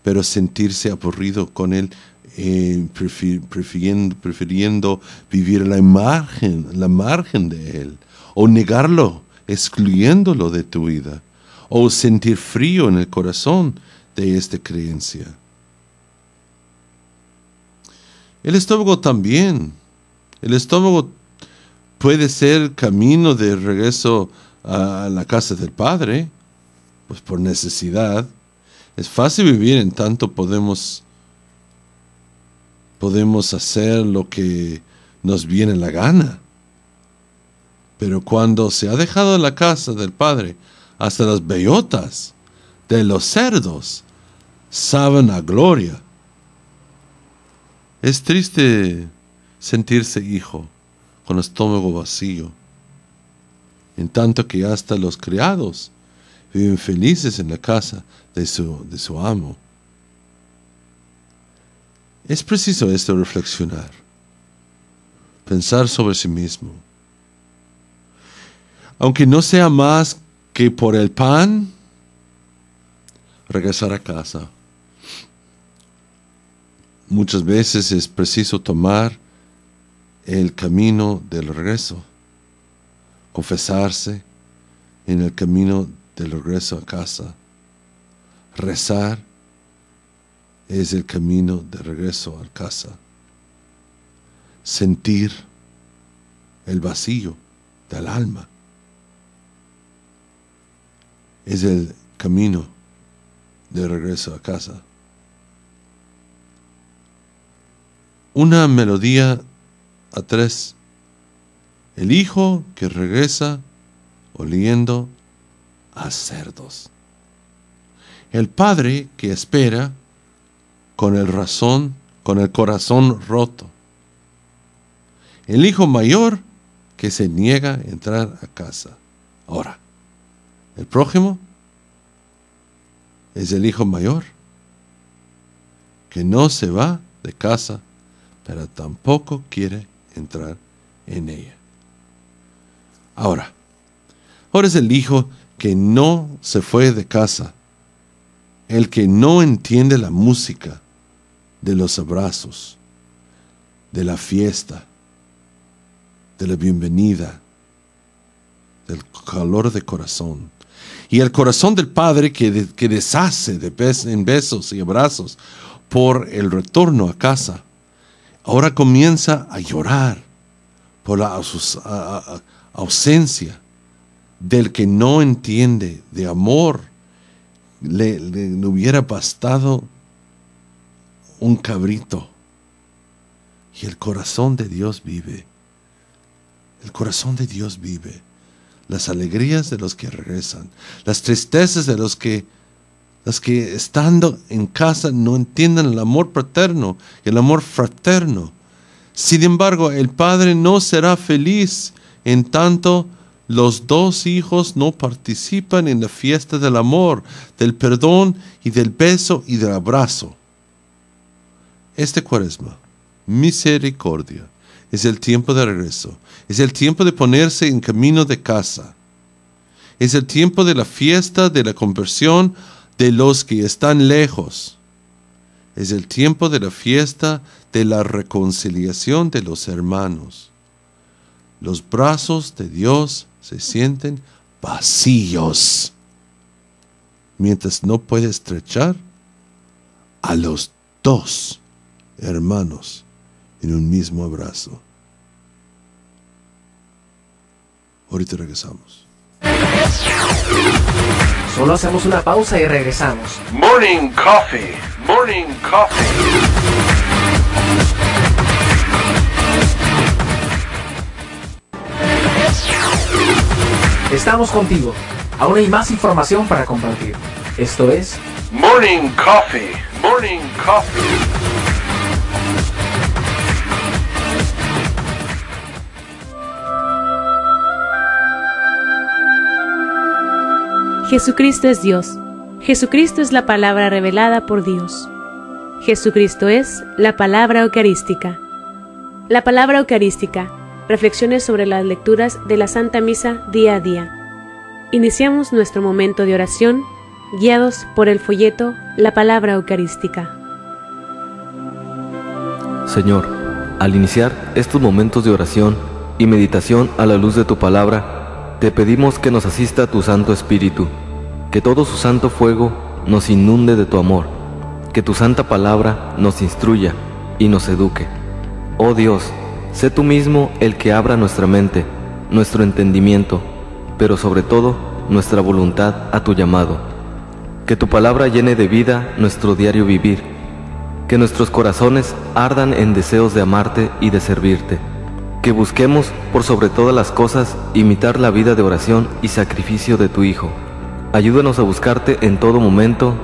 pero sentirse aburrido con Él, eh, prefi- prefiriendo, prefiriendo vivir la imagen, la margen de Él, o negarlo, excluyéndolo de tu vida, o sentir frío en el corazón de esta creencia. El estómago también. El estómago puede ser camino de regreso a la casa del Padre, pues por necesidad. Es fácil vivir en tanto podemos podemos hacer lo que nos viene la gana. Pero cuando se ha dejado la casa del Padre, hasta las bellotas de los cerdos saben a gloria. Es triste sentirse hijo con estómago vacío, en tanto que hasta los criados viven felices en la casa de su, de su amo. Es preciso esto reflexionar, pensar sobre sí mismo. Aunque no sea más que por el pan, regresar a casa. Muchas veces es preciso tomar el camino del regreso, confesarse en el camino del regreso a casa, rezar es el camino de regreso a casa. Sentir el vacío del alma es el camino de regreso a casa. Una melodía a tres. El hijo que regresa oliendo a cerdos. El padre que espera con el razón, con el corazón roto. El hijo mayor que se niega a entrar a casa. Ahora, el prójimo es el hijo mayor que no se va de casa, pero tampoco quiere entrar en ella. Ahora, ahora es el hijo que no se fue de casa, el que no entiende la música de los abrazos, de la fiesta, de la bienvenida, del calor de corazón. Y el corazón del Padre que, que deshace de bes- en besos y abrazos por el retorno a casa, ahora comienza a llorar por la ausencia del que no entiende de amor. Le, le- hubiera bastado un cabrito. Y el corazón de Dios vive. El corazón de Dios vive. Las alegrías de los que regresan, las tristezas de los que los que estando en casa no entienden el amor paterno, el amor fraterno. Sin embargo, el padre no será feliz en tanto los dos hijos no participan en la fiesta del amor, del perdón y del beso y del abrazo. Este cuaresma, misericordia, es el tiempo de regreso, es el tiempo de ponerse en camino de casa, es el tiempo de la fiesta de la conversión de los que están lejos, es el tiempo de la fiesta de la reconciliación de los hermanos. Los brazos de Dios se sienten vacíos, mientras no puede estrechar a los dos hermanos en un mismo abrazo. Ahorita regresamos. Solo hacemos una pausa y regresamos. Morning Coffee, Morning Coffee. Estamos contigo. Aún hay más información para compartir. Esto es Morning Coffee, Morning Coffee. Jesucristo es Dios. Jesucristo es la palabra revelada por Dios. Jesucristo es la palabra eucarística. La palabra eucarística. Reflexiones sobre las lecturas de la Santa Misa día a día. Iniciamos nuestro momento de oración guiados por el folleto La palabra eucarística. Señor, al iniciar estos momentos de oración y meditación a la luz de tu palabra, te pedimos que nos asista tu Santo Espíritu, que todo su santo fuego nos inunde de tu amor, que tu santa palabra nos instruya y nos eduque. Oh Dios, sé tú mismo el que abra nuestra mente, nuestro entendimiento, pero sobre todo nuestra voluntad a tu llamado. Que tu palabra llene de vida nuestro diario vivir, que nuestros corazones ardan en deseos de amarte y de servirte, que busquemos por sobre todas las cosas imitar la vida de oración y sacrificio de tu Hijo. Ayúdanos a buscarte en todo momento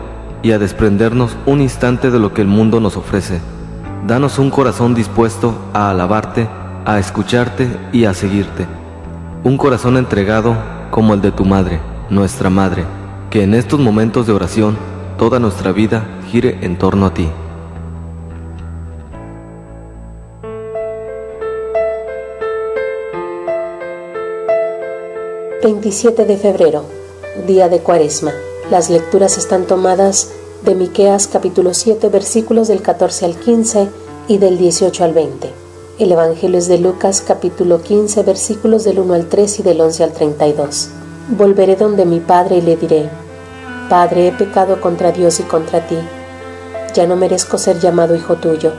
y a desprendernos un instante de lo que el mundo nos ofrece. Danos un corazón dispuesto a alabarte, a escucharte y a seguirte. Un corazón entregado como el de tu Madre, nuestra Madre, que en estos momentos de oración toda nuestra vida gire en torno a ti. 27 de febrero, día de Cuaresma. Las lecturas están tomadas de Miqueas capítulo 7 versículos del 14 al 15 y del 18 al 20. El Evangelio es de Lucas capítulo 15 versículos del 1 al 3 y del 11 al 32. Volveré donde mi Padre y le diré, Padre, he pecado contra Dios y contra ti. Ya no merezco ser llamado hijo tuyo.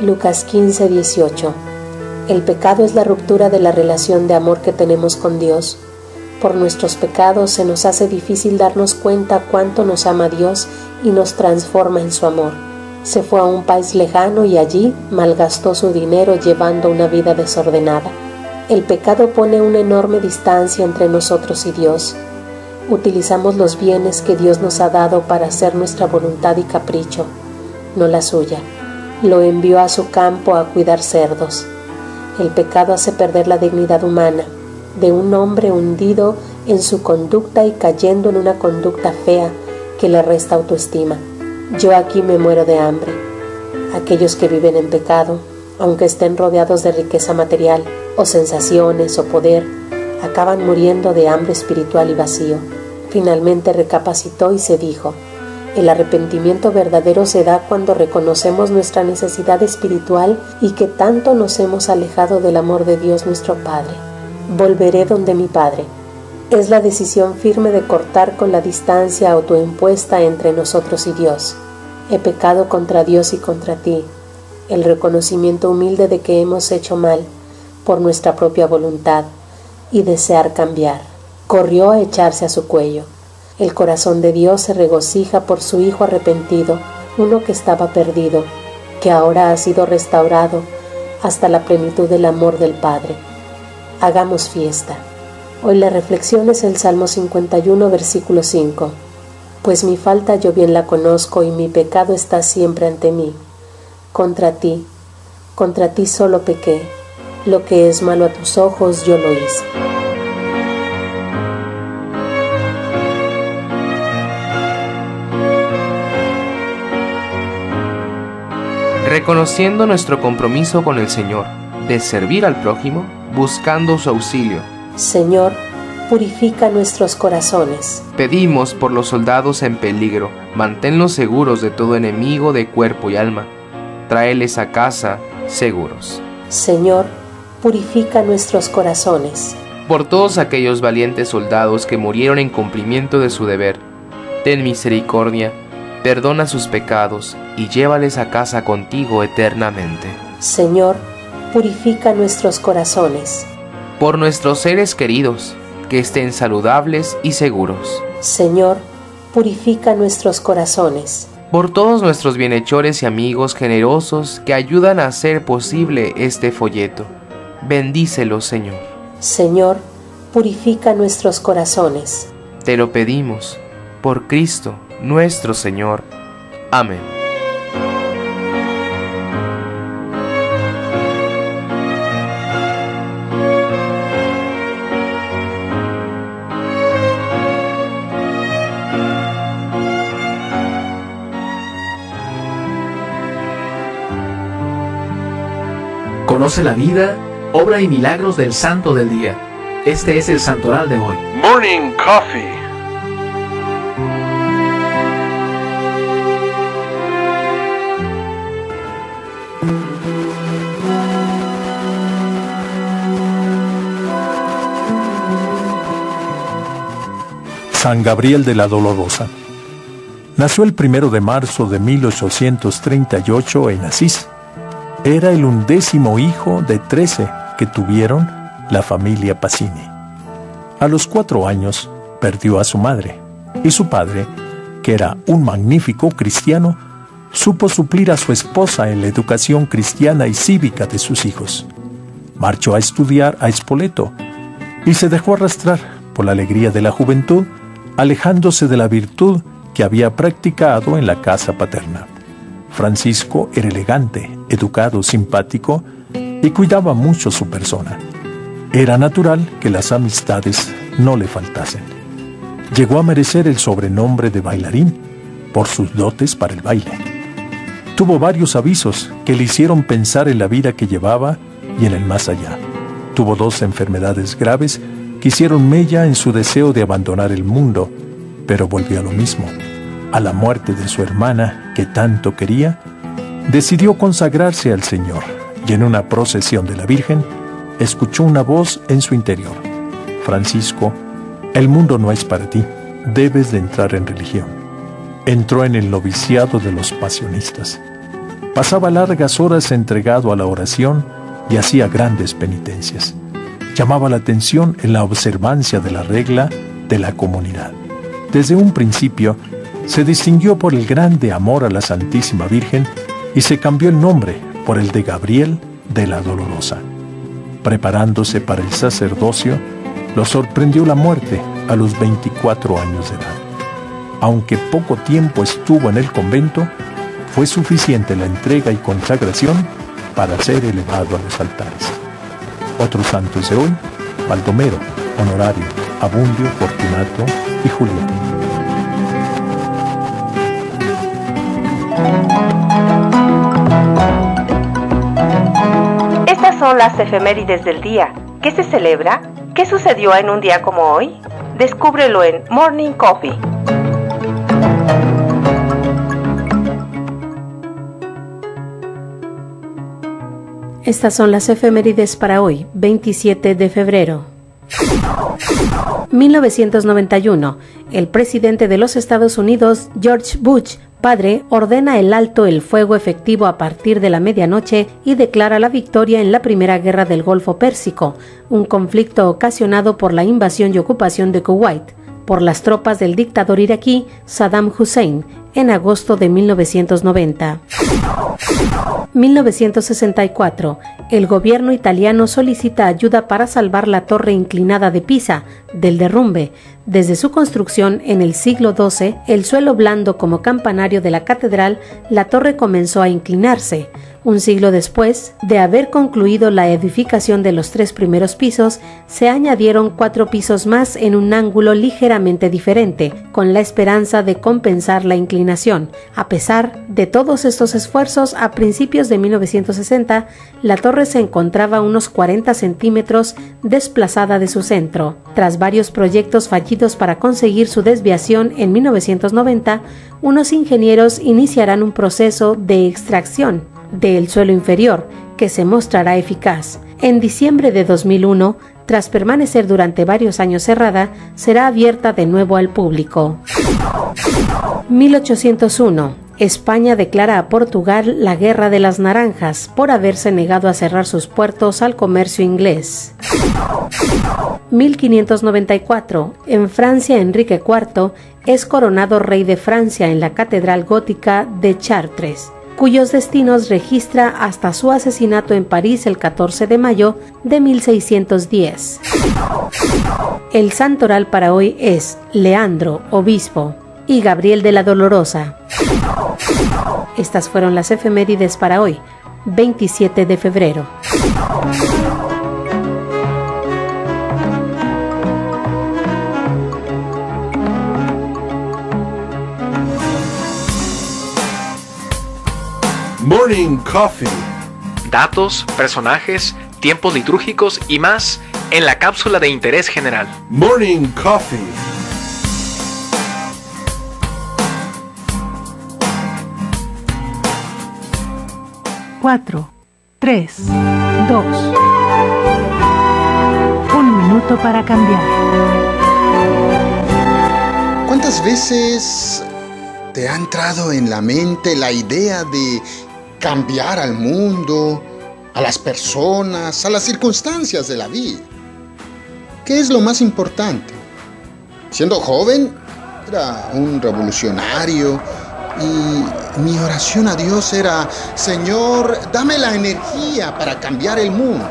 Lucas 15, 18. El pecado es la ruptura de la relación de amor que tenemos con Dios. Por nuestros pecados se nos hace difícil darnos cuenta cuánto nos ama Dios y nos transforma en su amor. Se fue a un país lejano y allí malgastó su dinero llevando una vida desordenada. El pecado pone una enorme distancia entre nosotros y Dios. Utilizamos los bienes que Dios nos ha dado para hacer nuestra voluntad y capricho, no la suya. Lo envió a su campo a cuidar cerdos. El pecado hace perder la dignidad humana de un hombre hundido en su conducta y cayendo en una conducta fea que le resta autoestima. Yo aquí me muero de hambre. Aquellos que viven en pecado, aunque estén rodeados de riqueza material o sensaciones o poder, acaban muriendo de hambre espiritual y vacío. Finalmente recapacitó y se dijo, el arrepentimiento verdadero se da cuando reconocemos nuestra necesidad espiritual y que tanto nos hemos alejado del amor de Dios nuestro Padre volveré donde mi Padre. Es la decisión firme de cortar con la distancia autoimpuesta entre nosotros y Dios. He pecado contra Dios y contra ti. El reconocimiento humilde de que hemos hecho mal por nuestra propia voluntad y desear cambiar. Corrió a echarse a su cuello. El corazón de Dios se regocija por su Hijo arrepentido uno que estaba perdido, que ahora ha sido restaurado hasta la plenitud del amor del Padre. Hagamos fiesta. Hoy la reflexión es el Salmo 51, versículo 5. Pues mi falta yo bien la conozco y mi pecado está siempre ante mí. Contra ti, contra ti solo pequé, lo que es malo a tus ojos yo lo hice. reconociendo nuestro compromiso con el Señor, de servir al prójimo, buscando su auxilio. Señor, purifica nuestros corazones. Pedimos por los soldados en peligro, manténlos seguros de todo enemigo de cuerpo y alma. Tráeles a casa seguros. Señor, purifica nuestros corazones. Por todos aquellos valientes soldados que murieron en cumplimiento de su deber, ten misericordia perdona sus pecados y llévales a casa contigo eternamente. Señor, purifica nuestros corazones. Por nuestros seres queridos, que estén saludables y seguros. Señor, purifica nuestros corazones. Por todos nuestros bienhechores y amigos generosos que ayudan a hacer posible este folleto. Bendícelos, Señor. Señor, purifica nuestros corazones. Te lo pedimos, por Cristo, nuestro Señor. Amén. Conoce la vida, obra y milagros del Santo del Día. Este es el Santoral de hoy. Morning Coffee. San Gabriel de la Dolorosa. Nació el primero de marzo de 1838 en Asís. Era el undécimo hijo de trece que tuvieron la familia Pacini. A los cuatro años perdió a su madre y su padre, que era un magnífico cristiano, supo suplir a su esposa en la educación cristiana y cívica de sus hijos. Marchó a estudiar a Espoleto y se dejó arrastrar por la alegría de la juventud alejándose de la virtud que había practicado en la casa paterna. Francisco era elegante, educado, simpático y cuidaba mucho su persona. Era natural que las amistades no le faltasen. Llegó a merecer el sobrenombre de bailarín por sus dotes para el baile. Tuvo varios avisos que le hicieron pensar en la vida que llevaba y en el más allá. Tuvo dos enfermedades graves Quisieron mella en su deseo de abandonar el mundo, pero volvió a lo mismo. A la muerte de su hermana, que tanto quería, decidió consagrarse al Señor y en una procesión de la Virgen escuchó una voz en su interior. Francisco, el mundo no es para ti, debes de entrar en religión. Entró en el noviciado de los pasionistas. Pasaba largas horas entregado a la oración y hacía grandes penitencias llamaba la atención en la observancia de la regla de la comunidad. Desde un principio, se distinguió por el grande amor a la Santísima Virgen y se cambió el nombre por el de Gabriel de la Dolorosa. Preparándose para el sacerdocio, lo sorprendió la muerte a los 24 años de edad. Aunque poco tiempo estuvo en el convento, fue suficiente la entrega y consagración para ser elevado a los altares. Otros santos de hoy, Baldomero, Honorario, Abundio, Fortunato y Julieta. Estas son las efemérides del día. ¿Qué se celebra? ¿Qué sucedió en un día como hoy? Descúbrelo en Morning Coffee. Estas son las efemérides para hoy, 27 de febrero. 1991. El presidente de los Estados Unidos, George Bush, padre, ordena el alto el fuego efectivo a partir de la medianoche y declara la victoria en la Primera Guerra del Golfo Pérsico, un conflicto ocasionado por la invasión y ocupación de Kuwait por las tropas del dictador iraquí Saddam Hussein en agosto de 1990. 1964. El gobierno italiano solicita ayuda para salvar la torre inclinada de Pisa del derrumbe. Desde su construcción en el siglo XII, el suelo blando como campanario de la catedral, la torre comenzó a inclinarse. Un siglo después de haber concluido la edificación de los tres primeros pisos, se añadieron cuatro pisos más en un ángulo ligeramente diferente, con la esperanza de compensar la inclinación. A pesar de todos estos esfuerzos, a principios de 1960, la torre se encontraba unos 40 centímetros desplazada de su centro. Tras varios proyectos fallidos para conseguir su desviación en 1990, unos ingenieros iniciarán un proceso de extracción del suelo inferior, que se mostrará eficaz. En diciembre de 2001, tras permanecer durante varios años cerrada, será abierta de nuevo al público. 1801. España declara a Portugal la Guerra de las Naranjas por haberse negado a cerrar sus puertos al comercio inglés. 1594. En Francia, Enrique IV es coronado rey de Francia en la Catedral Gótica de Chartres cuyos destinos registra hasta su asesinato en París el 14 de mayo de 1610. El santoral para hoy es Leandro, obispo, y Gabriel de la Dolorosa. Estas fueron las efemérides para hoy, 27 de febrero. Morning Coffee. Datos, personajes, tiempos litúrgicos y más en la cápsula de interés general. Morning Coffee. Cuatro, tres, dos. Un minuto para cambiar. ¿Cuántas veces te ha entrado en la mente la idea de cambiar al mundo, a las personas, a las circunstancias de la vida. ¿Qué es lo más importante? Siendo joven, era un revolucionario y mi oración a Dios era, Señor, dame la energía para cambiar el mundo.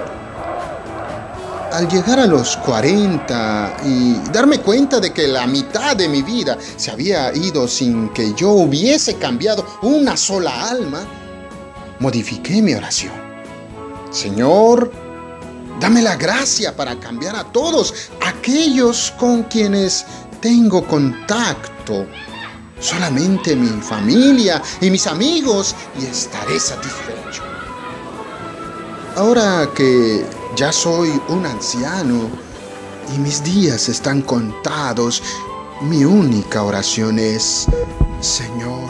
Al llegar a los 40 y darme cuenta de que la mitad de mi vida se había ido sin que yo hubiese cambiado una sola alma, modifiqué mi oración. Señor, dame la gracia para cambiar a todos aquellos con quienes tengo contacto. Solamente mi familia y mis amigos y estaré satisfecho. Ahora que ya soy un anciano y mis días están contados, mi única oración es, Señor,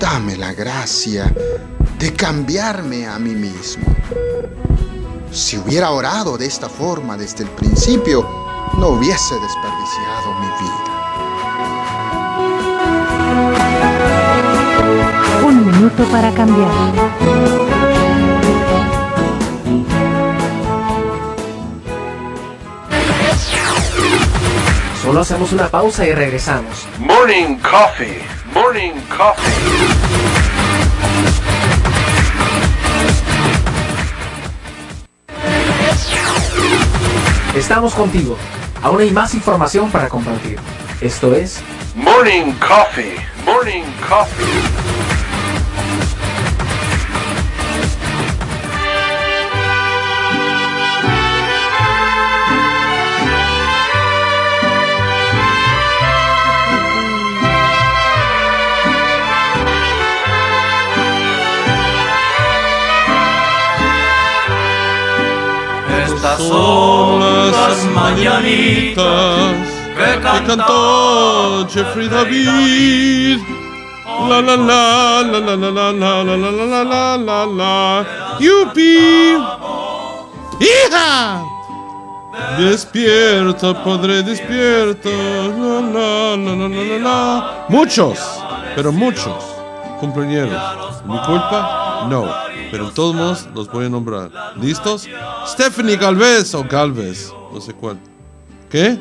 dame la gracia de cambiarme a mí mismo. Si hubiera orado de esta forma desde el principio, no hubiese desperdiciado mi vida. Un minuto para cambiar. Solo hacemos una pausa y regresamos. Morning Coffee. Morning Coffee. Estamos contigo. Aún hay más información para compartir. Esto es Morning Coffee. Morning Coffee. Estas son las mañanitas que cantó Jeffrey David. La la la la la la la la la la la la la la ¡Yupi! ¡Hija! Despierta, padre, despierta. La, la, la, la, la, la. Muchos, pero muchos cumpleaños. ¿Mi culpa? No. Pero todos modos los voy a nombrar. ¿Listos? Stephanie Galvez o Galvez. No sé cuál. ¿Qué?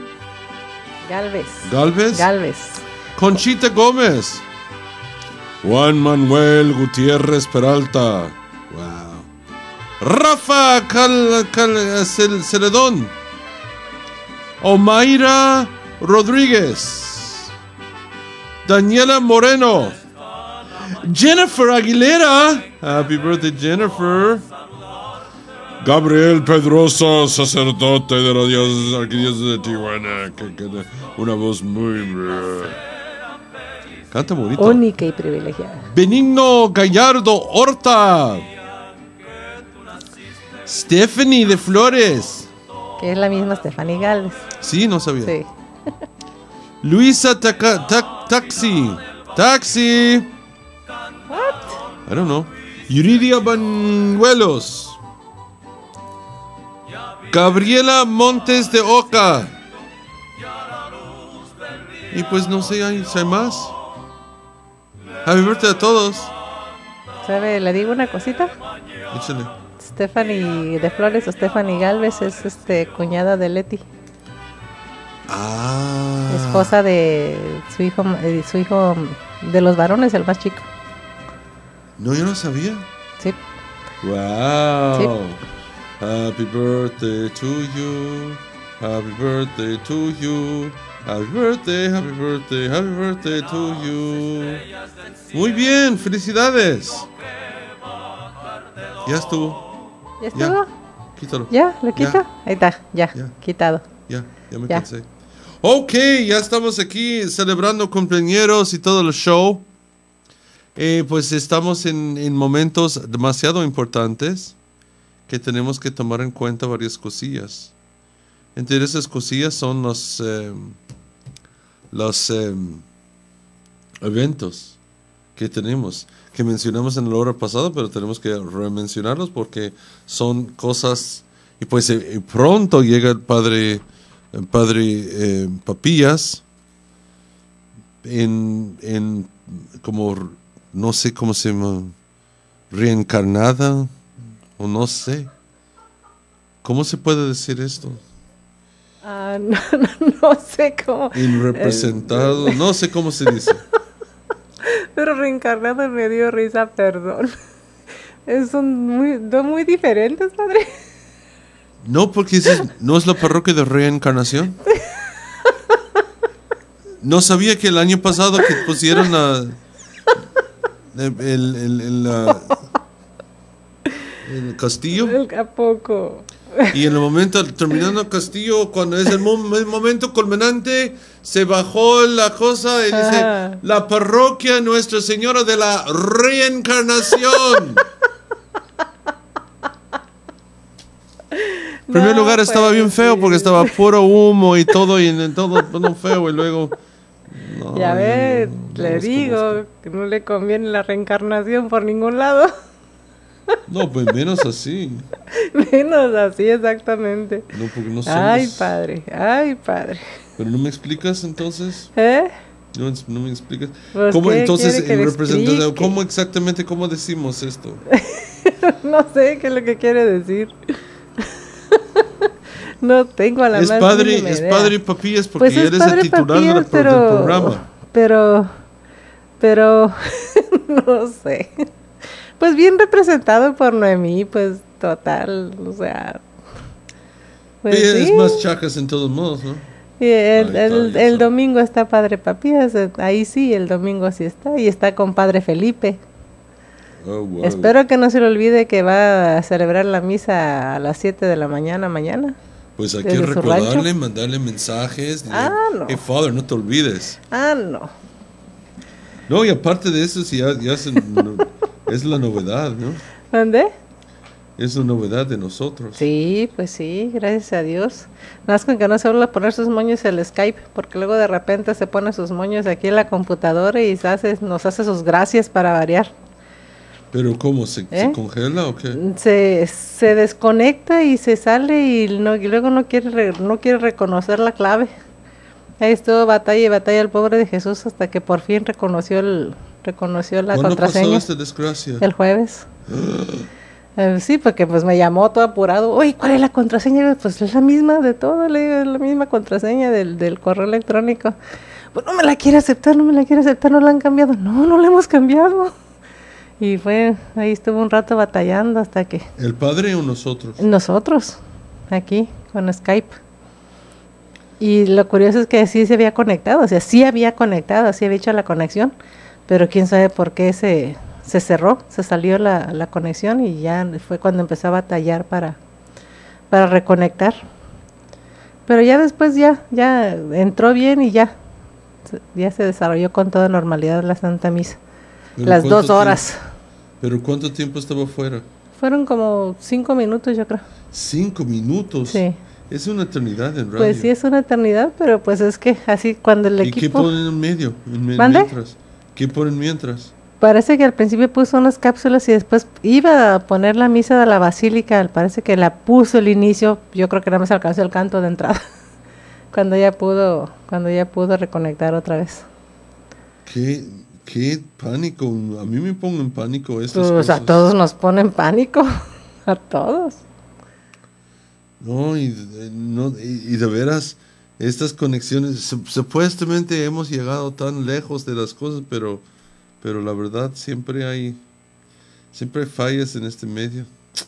Galvez. ¿Galvez? Galvez. Conchita Gómez. Juan Manuel Gutiérrez Peralta. Wow. Rafa Cal, Cal- Cel- Celedón. Omaira Rodríguez. Daniela Moreno. Jennifer Aguilera. Happy birthday, Jennifer. Gabriel Pedrosa, sacerdote de la diócesis de Tijuana. Que, que- una voz muy. Canta bonito. Única y privilegiada. Benigno Gallardo Horta. Stephanie de Flores. Que es la misma Stephanie Gales. Sí, no sabía. Sí. Luisa Taca- Ta- Taxi. Taxi. I don't know. Yuridia Banuelos. Gabriela Montes de Oca. Y pues no sé, hay, hay más. Happy birthday a todos. ¿Sabe? Le digo una cosita. Échale. Stephanie de Flores o Stephanie Galvez es este cuñada de Leti. Ah. Esposa de su hijo, eh, su hijo de los varones, el más chico. No, yo no sabía. Sí. Wow. Happy birthday to you. Happy birthday to you. Happy birthday, happy birthday, happy birthday to you. Muy bien, felicidades. Ya estuvo. ¿Ya estuvo? Quítalo. ¿Ya? ¿Lo quito? Ahí está, ya, quitado. Ya, ya me Ya. cansé. Ok, ya estamos aquí celebrando cumpleaños y todo el show. Eh, pues estamos en, en momentos demasiado importantes que tenemos que tomar en cuenta varias cosillas. Entre esas cosillas son los, eh, los eh, eventos que tenemos, que mencionamos en la hora pasada, pero tenemos que remencionarlos porque son cosas, y pues eh, eh, pronto llega el padre, padre eh, Papillas, en, en como, no sé cómo se llama, reencarnada, o no sé. ¿Cómo se puede decir esto? Ah, no, no, no sé cómo. En representado, no sé cómo se dice. Pero reencarnado me dio risa, perdón. Son muy, dos muy diferentes, padre. No, porque es- no es la parroquia de reencarnación. No sabía que el año pasado que pusieron la, el, el, el- el, la- castillo ¿A poco? y en el momento terminando el castillo cuando es el, mom- el momento culminante se bajó la cosa y dice la parroquia Nuestra Señora de la Reencarnación. En primer No, lugar estaba pues, bien feo porque estaba puro humo y todo y en todo todo feo y luego no, ya ves, no le digo que no le conviene la reencarnación por ningún lado. No, pues menos así. Menos así, exactamente. No, porque no somos. Ay, padre, ay, padre. Pero no me explicas entonces. ¿Eh? No, no me explicas. Pues, ¿Cómo ¿qué entonces en representación? ¿Cómo exactamente cómo decimos esto? no sé qué es lo que quiere decir. no tengo a la Es más padre, es idea. padre Papillas porque Pues es eres el titular Papillas, del, pro- del pero, programa. Pero, pero, no sé. Pues bien representado por Noemí, pues total, o sea. Pues Sí, sí. Es más chacas en todos modos, ¿no? Y el, está, el- domingo está Padre Papías, ahí sí, el domingo sí está, y está con Padre Felipe. Oh, wow. Espero que no se le olvide que va a celebrar la misa a las 7 de la mañana mañana. Pues hay que recordarle, mandarle mensajes. Ah, no. Hey, Father, no te olvides. Ah, no. No, y aparte de eso, sí, ya, ya se- es la novedad, ¿no? ¿Dónde? Es la novedad de nosotros. Sí, pues sí, gracias a Dios. Más con que no se vuelva a poner sus moños el Skype, porque luego de repente se pone sus moños aquí en la computadora y se hace, nos hace sus gracias para variar. Pero ¿cómo? ¿Se, se ¿Eh? congela o qué? Se, se desconecta y se sale y, no, y luego no quiere, re- no quiere reconocer la clave. Ahí estuvo batalla y batalla el pobre de Jesús hasta que por fin reconoció el reconoció la ¿Cuándo pasó contraseña. esta desgracia? El jueves. Eh, sí, porque pues me llamó todo apurado. Oye, ¿cuál es la contraseña? Pues es la misma de todo, le digo, es la misma contraseña del, del correo electrónico. pues no me la quiere aceptar, no me la quiere aceptar, no la han cambiado. No, no la hemos cambiado. Y fue, ahí estuvo un rato batallando hasta que... ¿El padre o nosotros? Nosotros, aquí, con Skype. Y lo curioso es que sí se había conectado, o sea, sí había conectado, sí había hecho la conexión, pero quién sabe por qué se, se cerró, se salió la, la conexión y ya fue cuando empezó a batallar para, para reconectar. Pero ya después ya, ya entró bien y ya, ya se desarrolló con toda normalidad la Santa Misa. ¿Pero Las dos horas. tiempo- ¿Pero cuánto tiempo estaba fuera? Fueron como cinco minutos, yo creo. Cinco minutos. Sí. Es una eternidad en radio. Pues sí, es una eternidad, pero pues es que así cuando el ¿Y qué equipo... ponen en medio? En ¿Mande? mientras? ¿Qué ponen mientras? Parece que al principio puso unas cápsulas y después iba a poner la misa de la basílica. Parece que la puso el inicio. Yo creo que nada más alcanzó el canto de entrada. cuando ya pudo, cuando ya pudo reconectar otra vez. ¿Qué, qué pánico? A mí me pongo en pánico estas Pues a cosas. todos nos ponen pánico. a todos. No, y, de- no, y, y de veras, estas conexiones, su- supuestamente hemos llegado tan lejos de las cosas, pero, pero la verdad siempre hay, siempre hay fallas en este medio.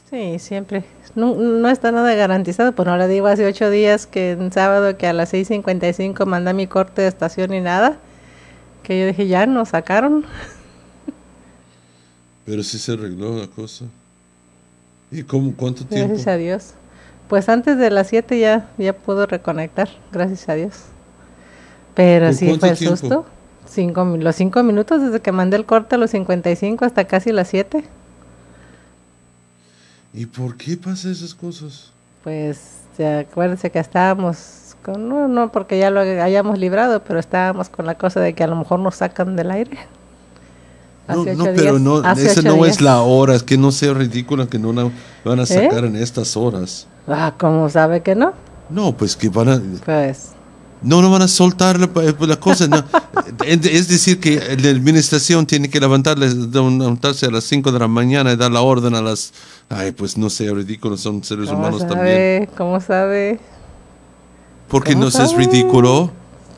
Sí, siempre. No, no está nada garantizado. Pues no le digo hace ocho días que en sábado que a las 6.55 mandé mi corte de estación y nada. Que yo dije, ya nos sacaron. Pero sí se arregló la cosa. ¿Y cómo, cuánto tiempo? Gracias a Dios. Pues antes de las 7 ya, ya pudo reconectar, gracias a Dios. Pero ¿Por sí fue el tiempo? susto. Cinco, los 5 minutos desde que mandé el corte a los 55 hasta casi las 7. ¿Y por qué pasa esas cosas? Pues ya acuérdense que estábamos con, no, no porque ya lo hayamos librado, pero estábamos con la cosa de que a lo mejor nos sacan del aire. No, Hace no, pero no, esa no días. es la hora, es que no sea ridícula que no la van a ¿Eh? sacar en estas horas. Ah, ¿cómo sabe que no? No, pues que van a... Pues No, no van a soltar la, la cosa. no. Es es decir, que la administración tiene que levantarse a las 5 de la mañana y dar la orden a las... Ay, pues no sea ridículo, son seres ¿cómo humanos también. sabe? ¿Cómo sabe? Porque ¿Cómo no es sabe? ridículo.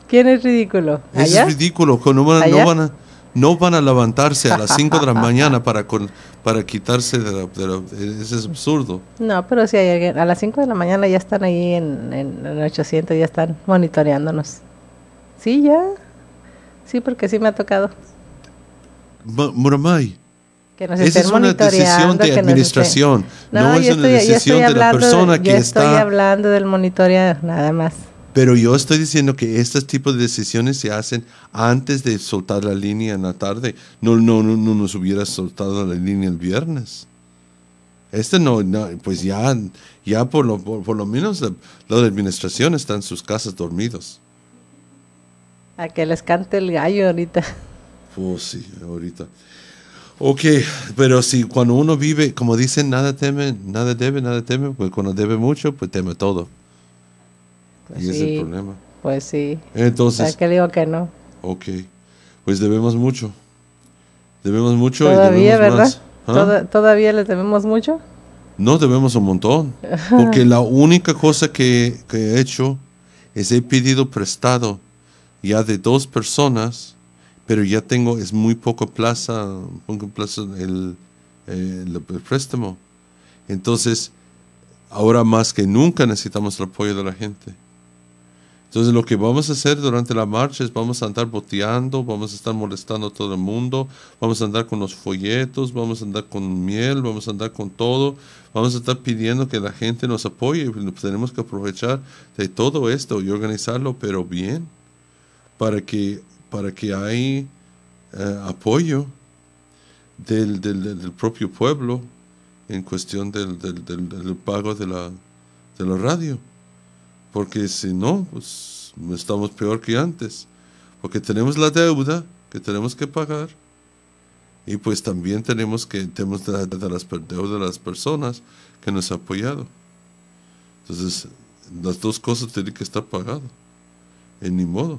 ¿Quién es ridículo? Es ¿Allá? ridículo. que No van, ¿Allá? no, van a, no van a levantarse a las 5 de la mañana para, con- para quitarse de la... de la- Eso es absurdo. No, pero si hay a las 5 de la mañana ya están ahí en, en, en 800, ya están monitoreándonos. Sí, ya. Sí, porque sí me ha tocado. Ma- Muramay, Que nos esa es una decisión de administración, estén- no, es yo una estoy- yo decisión de la hablando persona yo que estoy está... hablando del monitoreo, nada más. Pero yo estoy diciendo que estos tipos de decisiones se hacen antes de soltar la línea en la tarde. No, no, no, no nos hubiera soltado la línea el viernes. Este no, no, pues ya, ya por lo, por, por lo menos la, la administración está en sus casas dormidos. A que les cante el gallo ahorita. Pues sí, ahorita. Ok, pero si cuando uno vive, como dicen, nada teme, nada debe, nada teme, pues cuando debe mucho, pues teme todo. Pues y ese es sí, el problema. Pues sí. Entonces- ¿Para qué le digo que no? Ok, pues debemos mucho. Debemos mucho Todavía, y debemos ¿verdad? más. ¿Ah? Toda- ¿Todavía les debemos mucho? No debemos un montón. Porque la única cosa que, que he hecho es he pedido prestado ya de dos personas, pero ya tengo, es muy poco plaza, poco plaza el, el, el préstamo. Entonces, ahora más que nunca necesitamos el apoyo de la gente. Entonces lo que vamos a hacer durante la marcha es vamos a andar boteando, vamos a estar molestando a todo el mundo, vamos a andar con los folletos, vamos a andar con miel, vamos a andar con todo, vamos a estar pidiendo que la gente nos apoye. Tenemos que aprovechar de todo esto y organizarlo, pero bien, para que, para que hay eh, apoyo del, del, del- propio pueblo en cuestión del- del pago de la, de la radio porque si no, pues estamos peor que antes, porque tenemos la deuda que tenemos que pagar y pues también tenemos que tenemos la de las per- deuda de las personas que nos han apoyado. Entonces, las dos cosas tienen que estar pagadas, en ni modo.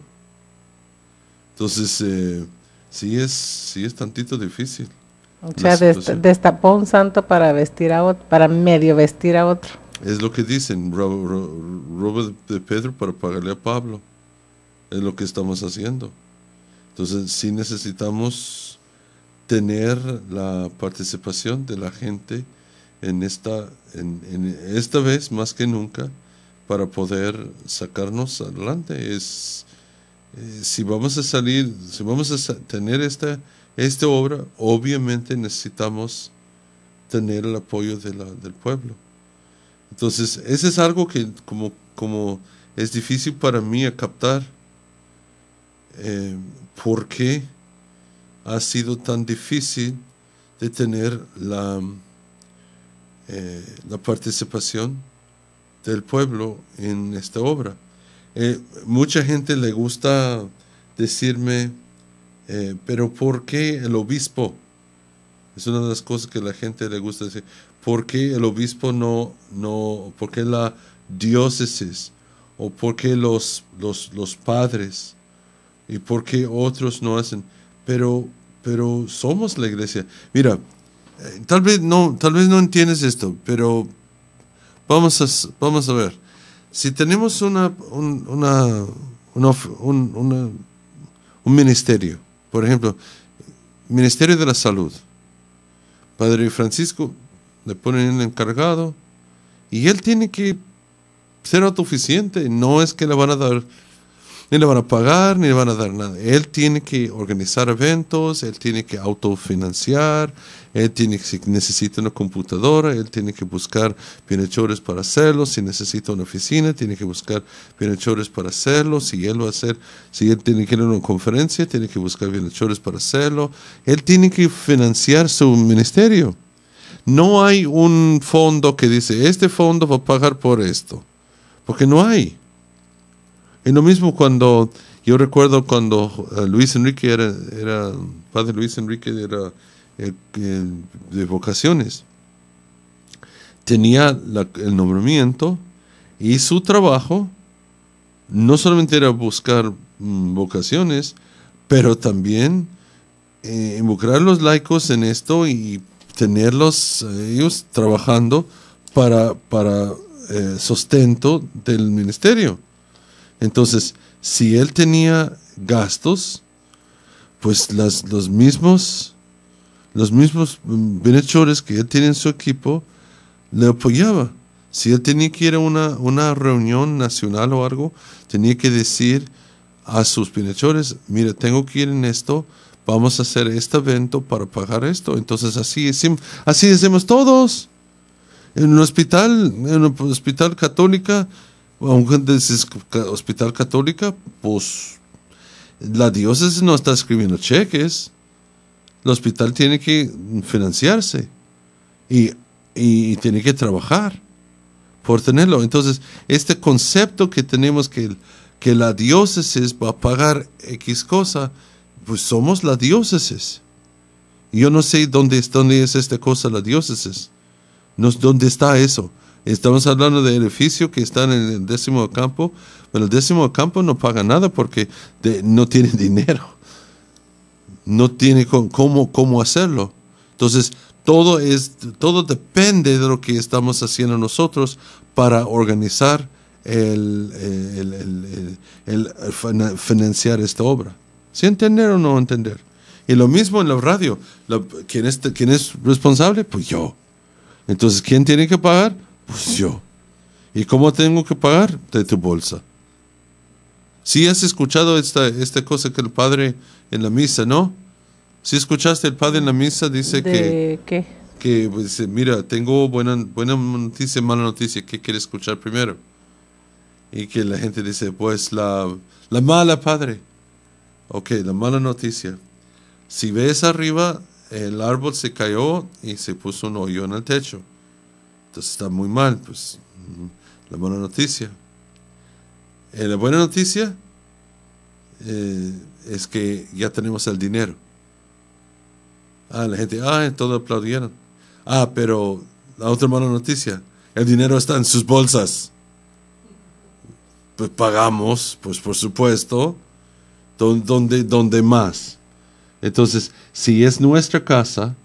Entonces, eh, sí es sí es tantito difícil. O sea, destapó un santo para vestir a otro, para medio vestir a otro. Es lo que dicen, ro- ro- robo de Pedro para pagarle a Pablo. es lo que estamos haciendo. Entonces sí necesitamos tener la participación de la gente en esta, en, esta vez más que nunca para poder sacarnos adelante. Es, eh, si vamos a salir, si vamos a tener esta, esta obra, obviamente necesitamos tener el apoyo del pueblo. Entonces, ese es algo que como, como es difícil para mí captar. Eh, ¿Por qué ha sido tan difícil de tener la, eh, la participación del pueblo en esta obra? Eh, mucha gente le gusta decirme, eh, pero ¿por qué el obispo? Es una de las cosas que la gente le gusta decir. ¿Por qué el obispo no, no, por qué la diócesis? ¿O por qué los, los, los padres? ¿Y por qué otros no hacen? Pero, pero somos la iglesia. Mira, eh, tal vez no, tal vez no entiendes esto, pero vamos a, vamos a ver. Si tenemos una, un, una, un, un ministerio, por ejemplo, Ministerio de la Salud, Padre Francisco le ponen el encargado y él tiene que ser autosuficiente. No es que le van a dar, ni le van a pagar, ni le van a dar nada. Él tiene que organizar eventos, él tiene que autofinanciar, él tiene que, si necesita una computadora, él tiene que buscar bienhechores para hacerlo. Si necesita una oficina, tiene que buscar bienhechores para hacerlo. Si él va a hacer, si él tiene que ir a una conferencia, tiene que buscar bienhechores para hacerlo. Él tiene que financiar su ministerio. No hay un fondo que dice, este fondo va a pagar por esto, porque no hay. Es lo mismo cuando, yo recuerdo cuando eh, Luis Enrique era, padre Luis Enrique era de vocaciones. Tenía el nombramiento y su trabajo no solamente era buscar mm, vocaciones, pero también eh, involucrar a los laicos en esto y tenerlos eh, ellos trabajando para, para eh, sustento del ministerio. Entonces, si él tenía gastos, pues las, los mismos, los mismos mm, que él tiene en su equipo le apoyaba. Si él tenía que ir a una, una reunión nacional o algo, tenía que decir a sus bienhechores, mire, tengo que ir en esto, vamos a hacer este evento para pagar esto. Entonces así, así hacemos todos. En un hospital, en un hospital católica, aunque ca- hospital católica, pues la diócesis no está escribiendo cheques. El hospital tiene que financiarse y, y tiene que trabajar por tenerlo. Entonces, este concepto que tenemos que, que la diócesis va a pagar X cosa, pues somos la diócesis. Yo no sé dónde, es- dónde es esta cosa la diócesis. No, ¿Dónde está eso? Estamos hablando del edificio que está en el décimo campo, pero el décimo campo no paga nada porque de- no tiene dinero. No tiene cómo, cómo hacerlo. Entonces, todo, es, todo depende de lo que estamos haciendo nosotros para organizar el, el- el- el- el fina- financiar esta obra. ¿Sí entender o no entender? Y lo mismo en la radio. La- ¿quién, es, ¿Quién es responsable? Pues yo. Entonces, ¿quién tiene que pagar? Pues yo. ¿Y cómo tengo que pagar? De tu bolsa. Si has escuchado esta, esta cosa que el padre en la misa, ¿no? Si escuchaste el padre en la misa, dice que, ¿De qué? que pues, dice, mira, tengo buena, buena noticia mala noticia, ¿qué quieres escuchar primero? Y que la gente dice, pues la, la mala, padre. Ok, la mala noticia. Si ves arriba, el árbol se cayó y se puso un hoyo en el techo. Entonces está muy mal, pues mm, la mala noticia. Eh, la buena noticia eh, es que ya tenemos el dinero. Ah, la gente, ah, todo aplaudieron. Ah, pero la otra mala noticia, el dinero está en sus bolsas. Pues pagamos, pues por supuesto, donde, donde más. Entonces, si es nuestra casa,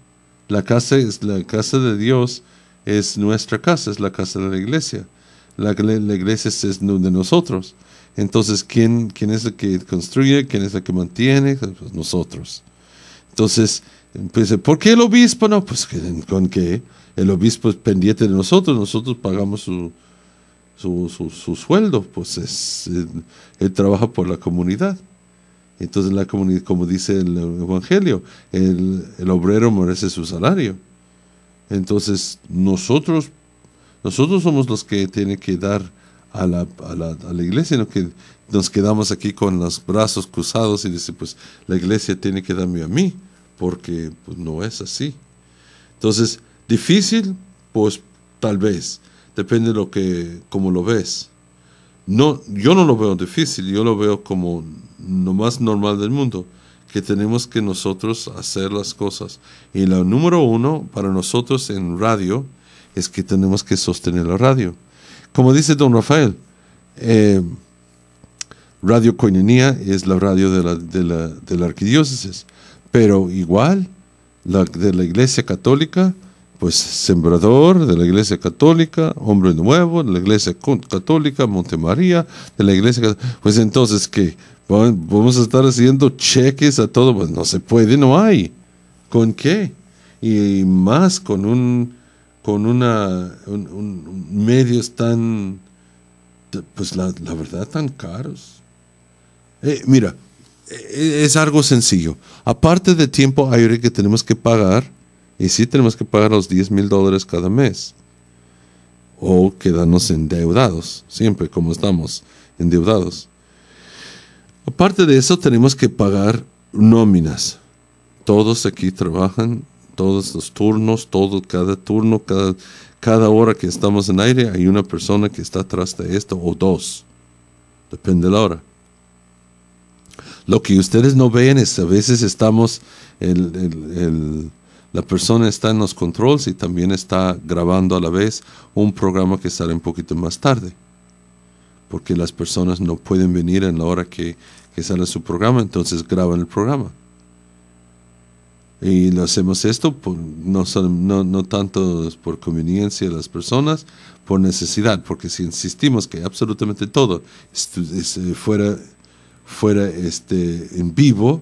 la casa es la casa de Dios, es nuestra casa, es la casa de la iglesia. La, la iglesia es de nosotros. Entonces, ¿quién, ¿quién es el que construye? ¿Quién es el que mantiene? Pues nosotros. Entonces, pues, ¿por qué el obispo? No, pues con que el obispo es pendiente de nosotros, nosotros pagamos su, su, su, sueldo, pues es, él, trabaja por la comunidad. Entonces, la comunidad, como dice el Evangelio, el, obrero merece su salario. Entonces, nosotros, nosotros somos los que tienen que dar a la, a la, a la iglesia, no que nos quedamos aquí con los brazos cruzados y dice, pues la iglesia tiene que darme a mí, porque pues, no es así. Entonces, difícil, pues tal vez, depende de lo que, como lo ves. No, yo no lo veo difícil, yo lo veo como lo más normal del mundo, que tenemos que nosotros hacer las cosas. Y la número uno para nosotros en radio es que tenemos que sostener la radio. Como dice don Rafael, eh, Radio Coinonía es la radio de la, de la, de la arquidiócesis, pero igual la de la Iglesia Católica, pues sembrador de la Iglesia Católica, hombre nuevo de la Iglesia Católica, Montemaría, de la Iglesia pues entonces que vamos a estar haciendo cheques a todo, pues no se puede, no hay. ¿Con qué? Y más con un con una un, medios tan pues la, la verdad tan caros. Eh, mira, eh, es algo sencillo. Aparte de tiempo aire que tenemos que pagar, y sí tenemos que pagar los 10 mil dólares cada mes. O quedarnos endeudados, siempre como estamos endeudados. Aparte de eso, tenemos que pagar nóminas. Todos aquí trabajan, todos los turnos, todo, cada turno, cada, cada hora que estamos en aire, hay una persona que está atrás de esto, o dos. Depende de la hora. Lo que ustedes no ven es a veces estamos, la persona está en los controls y también está grabando a la vez un programa que sale un poquito más tarde. Porque las personas no pueden venir en la hora que, que sale su programa, entonces graban el programa. Y lo hacemos esto por, no, no, no tanto por conveniencia de las personas, por necesidad, porque si insistimos que absolutamente todo eh, fuera fuera este, en vivo,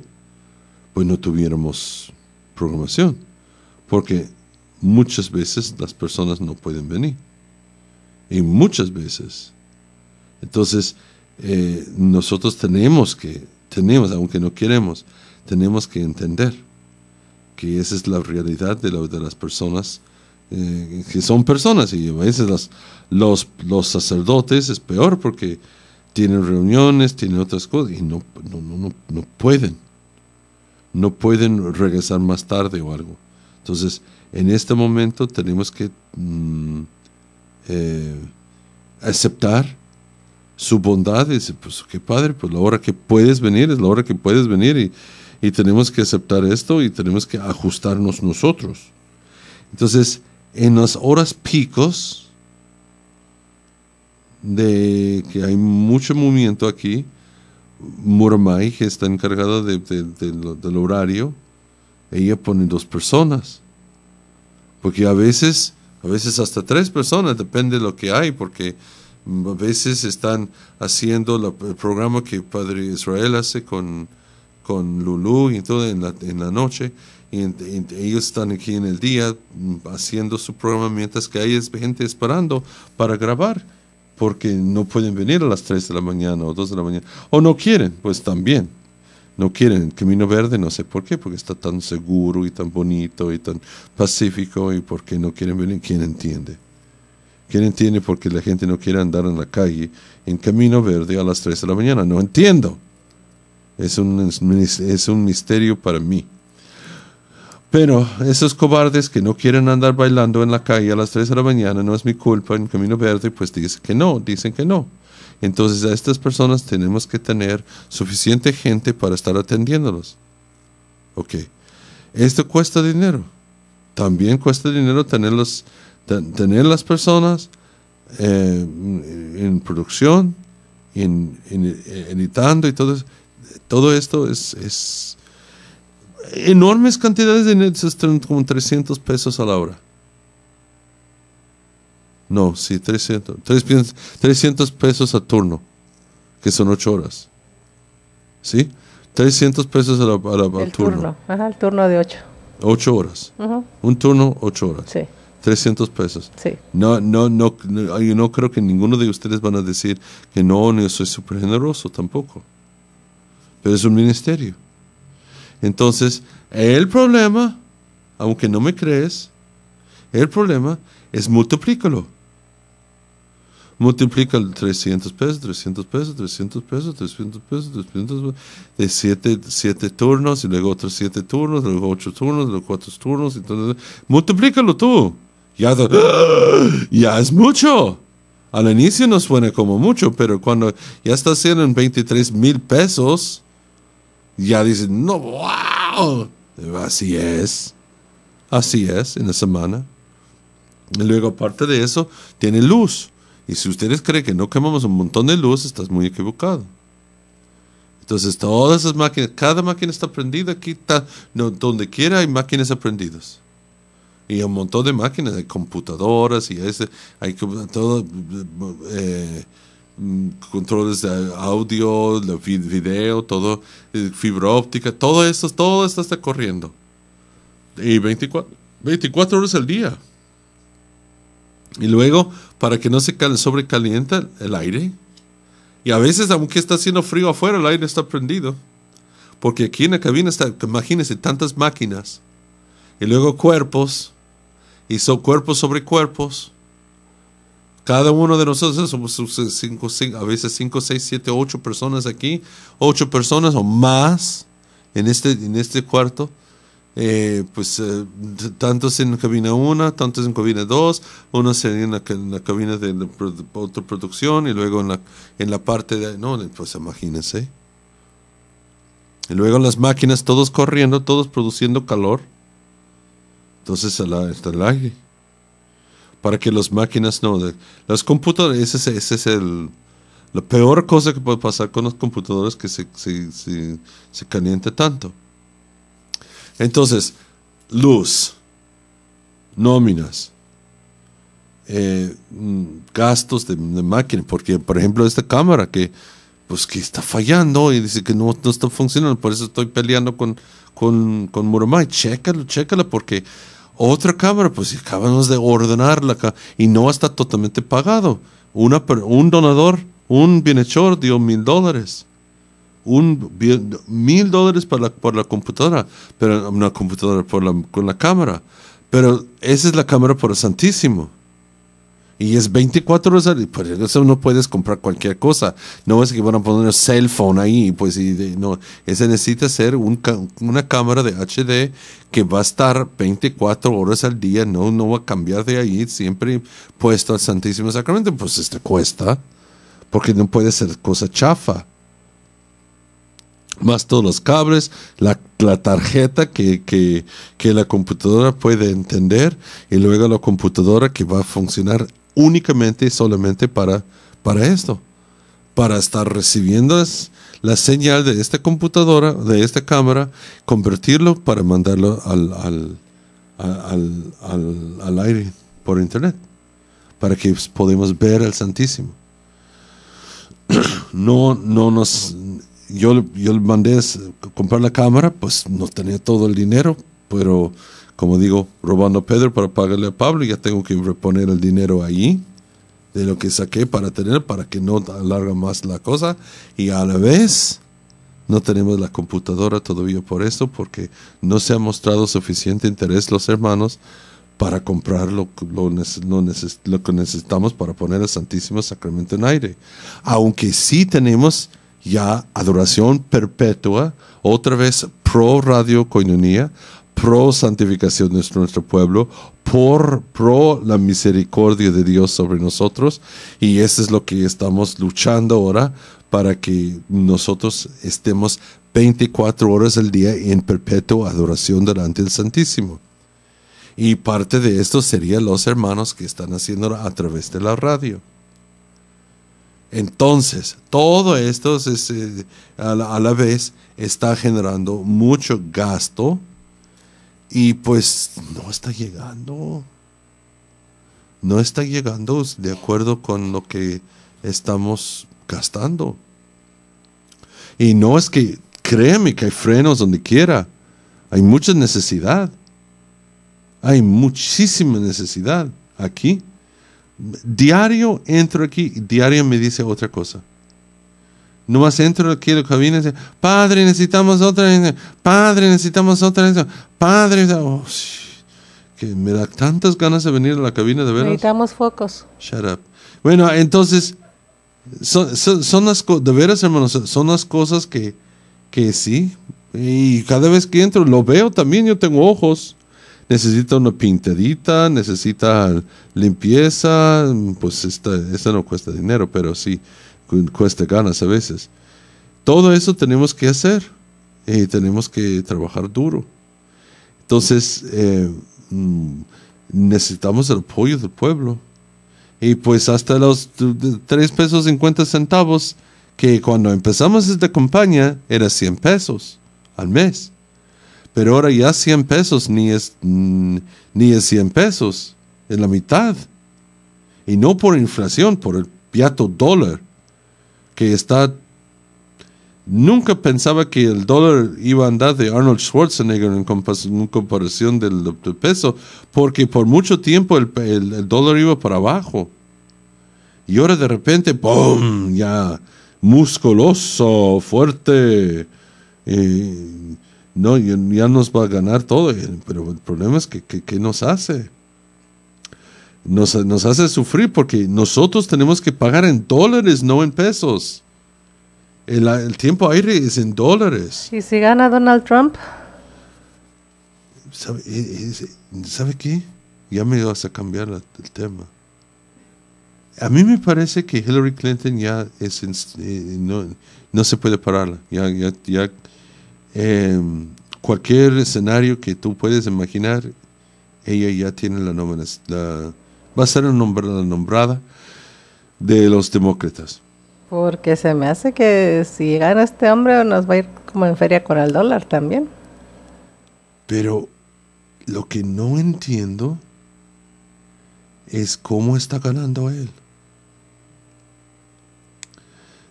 pues no tuviéramos programación. Porque muchas veces las personas no pueden venir. Y muchas veces. Entonces, eh, nosotros tenemos que, tenemos, aunque no queremos, tenemos que entender que esa es la realidad de, las personas eh, que son personas y a veces los, los sacerdotes es peor porque tienen reuniones, tienen otras cosas y no, no, no, no pueden. No pueden regresar más tarde o algo. Entonces, en este momento tenemos que mm, eh, aceptar su bondad y decir, pues qué padre, pues la hora que puedes venir es la hora que puedes venir y, tenemos que aceptar esto y tenemos que ajustarnos nosotros. Entonces, en las horas picos, de que hay mucho movimiento aquí. Muramay, que está encargada de, del horario, ella pone dos personas. Porque a veces, a veces hasta tres personas, depende de lo que hay, porque a veces están haciendo el programa que Padre Israel hace con, con Lulu y todo en la, en la noche. Y, ellos están aquí en el día haciendo su programa mientras que hay gente esperando para grabar porque no pueden venir a las 3 de la mañana o 2 de la mañana, o no quieren, pues también. No quieren el Camino Verde, no sé por qué, porque está tan seguro y tan bonito y tan pacífico y porque no quieren venir. ¿Quién entiende? ¿Quién entiende por qué la gente no quiere andar en la calle en Camino Verde a las 3 de la mañana? No entiendo. Es un, es un misterio para mí. Pero esos cobardes que no quieren andar bailando en la calle a las 3 de la mañana, no es mi culpa, en Camino Verde, pues dicen que no, dicen que no. Entonces a estas personas tenemos que tener suficiente gente para estar atendiéndolos. Ok. Esto cuesta dinero. También cuesta dinero tenerlos, tener las personas eh, en producción, en, editando y todo, todo esto es, es enormes cantidades de dinero, como 300 pesos a la hora. No, sí, 300, 300 pesos a turno, que son 8 horas. ¿Sí? 300 pesos a la, a la- El turno. turno. Ajá, el turno de 8. 8 horas. Un turno, 8 horas. Sí. 300 pesos. Sí. No, no, no, no, yo no creo que ninguno de ustedes van a decir que no, yo soy súper generoso tampoco. Pero es un ministerio. Entonces, el problema, aunque no me crees, el problema es multiplícalo. Multiplica el 300 pesos, 300 pesos, 300 pesos, 300 pesos, 300 pesos, de 7 siete turnos, y luego otros 7 turnos, luego 8 turnos, luego 4 turnos, entonces, multiplícalo tú. Ya, ya es mucho. Al inicio no suena como mucho, pero cuando ya está haciendo en 23 mil pesos, ya dices, no, wow. Así es. Así es, en la semana. Y luego, aparte de eso, tiene luz. Y si ustedes creen que no quemamos un montón de luz, estás muy equivocado. Entonces, todas esas máquinas, cada máquina está prendida aquí, está, no, donde quiera hay máquinas aprendidas. Y un montón de máquinas, hay computadoras y ese, hay todo, eh, controles de audio, de vi- video, todo, eh, fibra óptica, todo esto, todo esto está corriendo. Y 24, 24 horas al día. Y luego, para que no se cal- sobrecalienta el aire. Y a veces, aunque está haciendo frío afuera, el aire está prendido. Porque aquí en la cabina está, imagínense, tantas máquinas. Y luego cuerpos. Y son cuerpos sobre cuerpos. Cada uno de nosotros somos sus- cinco, cinco- a veces 5, 6, 7, 8 personas aquí. 8 personas o más en este, en este cuarto. Eh, pues tantos en cabina 1, tantos en cabina 2, unos en la, en la cabina de la otra producción y luego en la, en la parte de... No, pues imagínense. Y luego las máquinas, todos corriendo, todos produciendo calor. Entonces está el aire. Para que las máquinas no... las computadoras, ese, es- ese es el... La peor cosa que puede pasar con los computadores que se, se, se, se caliente tanto. Entonces, luz, nóminas, eh, mm, gastos de, de máquina, porque por ejemplo esta cámara que pues que está fallando y dice que no, no está funcionando, por eso estoy peleando con, con, con Muramai, chécalo, chécalo, porque otra cámara, pues acabamos de ordenarla acá y no está totalmente pagado. Una, un donador, un bienhechor dio mil dólares un mil dólares por la, por la computadora, pero una computadora por la, con la cámara. Pero esa es la cámara por el Santísimo. Y es 24 horas al día. Por eso no puedes comprar cualquier cosa. No es que van a poner un cell phone ahí. Pues y de- no. Ese necesita ser una cámara de HD que va a estar 24 horas al día. No, no va a cambiar de ahí. Siempre puesto al Santísimo Sacramento. Pues este cuesta. Porque no puede ser cosa chafa más todos los cables, la, la tarjeta que, que, que la computadora puede entender y luego la computadora que va a funcionar únicamente y solamente para, para esto, para estar recibiendo la señal de esta computadora, de esta cámara, convertirlo para mandarlo al, al, al, al, al aire por internet, para que podamos ver al Santísimo. no, no nos yo, yo le mandé a comprar la cámara, pues no tenía todo el dinero, pero como digo, robando a Pedro para pagarle a Pablo, ya tengo que reponer el dinero allí de lo que saqué para tener, para que no alarga más la cosa. Y a la vez, no tenemos la computadora todavía por esto, porque no se ha mostrado suficiente interés los hermanos para comprar lo, lo, lo lo que necesitamos para poner el Santísimo Sacramento en aire. Aunque sí tenemos ya adoración perpetua, otra vez pro radio coinonía, pro santificación de nuestro, pueblo, por pro la misericordia de Dios sobre nosotros, y eso es lo que estamos luchando ahora para que nosotros estemos 24 horas al día en perpetua adoración delante del Santísimo. Y parte de esto serían los hermanos que están haciendo a través de la radio. Entonces, todo esto es, eh, a, la, a la vez está generando mucho gasto y pues no está llegando. No está llegando de acuerdo con lo que estamos gastando. Y no es que, créeme que hay frenos donde quiera. Hay mucha necesidad. Hay muchísima necesidad aquí. Diario entro aquí y diario me dice otra cosa. No más entro aquí a la cabina y dice, Padre, necesitamos otra. Padre, necesitamos otra. Padre, oh, que me da tantas ganas de venir a la cabina de veras. Necesitamos focos. Shut up. Bueno, entonces, son, son, son las co- de veras, hermanos, son las cosas que, que sí. Y cada vez que entro lo veo también, yo tengo ojos. Necesita una pintadita, necesita limpieza, pues esta, esta no cuesta dinero, pero sí cu- cuesta ganas a veces. Todo eso tenemos que hacer y tenemos que trabajar duro. Entonces, eh, mm, necesitamos el apoyo del pueblo. Y pues hasta los t- t- 3 pesos 50 centavos, que cuando empezamos esta campaña era 100 pesos al mes. Pero ahora ya 100 pesos ni es, mm, ni es 100 pesos, es la mitad. Y no por inflación, por el piato dólar, que está... Nunca pensaba que el dólar iba a andar de Arnold Schwarzenegger en, comparación del, peso, porque por mucho tiempo el, el- dólar iba para abajo. Y ahora de repente, ¡pum! Ya musculoso, fuerte. eh, no, ya, ya nos va a ganar todo. Pero el problema es que, que, que nos hace. Nos, nos hace sufrir porque nosotros tenemos que pagar en dólares, no en pesos. El, el tiempo aire es en dólares. ¿Y si gana Donald Trump? ¿Sabe, eh, eh, ¿sabe qué? Ya me vas a cambiar la- el tema. A mí me parece que Hillary Clinton ya es en- eh, no, no se puede pararla. Ya, ya, ya eh, cualquier escenario que tú puedes imaginar, ella ya tiene la nominación. La, va a ser nombrada, nombrada de los demócratas. Porque se me hace que si gana este hombre nos va a ir como en feria con el dólar también. Pero lo que no entiendo es cómo está ganando él.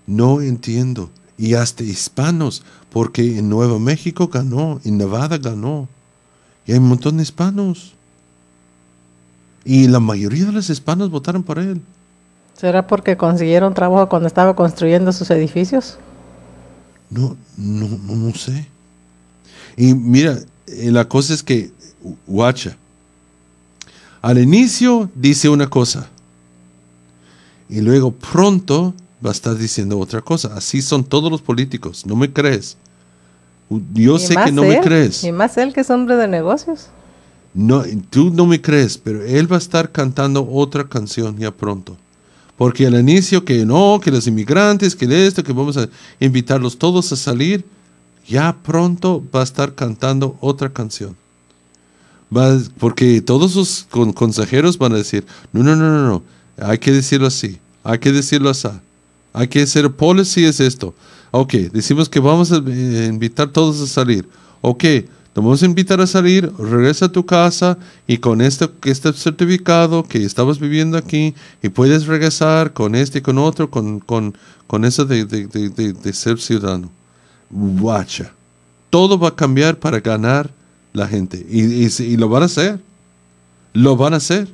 No entiendo. Y hasta hispanos, porque en Nuevo México ganó, en Nevada ganó. Y hay un montón de hispanos. Y la mayoría de los hispanos votaron por él. ¿Será porque consiguieron trabajo cuando estaba construyendo sus edificios? No, no, no, no sé. Y mira, eh, la cosa es que, guacha, al inicio dice una cosa y luego pronto va a estar diciendo otra cosa. Así son todos los políticos, ¿no me crees? Yo Y sé que no me crees. Y más él que es hombre de negocios. No, tú no me crees, pero él va a estar cantando otra canción ya pronto. Porque al inicio que no, que los inmigrantes, que esto, que vamos a invitarlos todos a salir, ya pronto va a estar cantando otra canción. Va, porque todos sus con- consejeros van a decir, no, no, no, no, no, hay que decirlo así, hay que decirlo así, hay que hacer policy es esto. Ok, decimos que vamos a invitar todos a salir. Ok, te vamos a invitar a salir, regresa a tu casa y con este, este certificado que estabas viviendo aquí y puedes regresar con este y con otro, con, con, con eso de- de- de ser ciudadano. Guacha. Todo va a cambiar para ganar la gente. Y, y, y lo van a hacer. Lo van a hacer.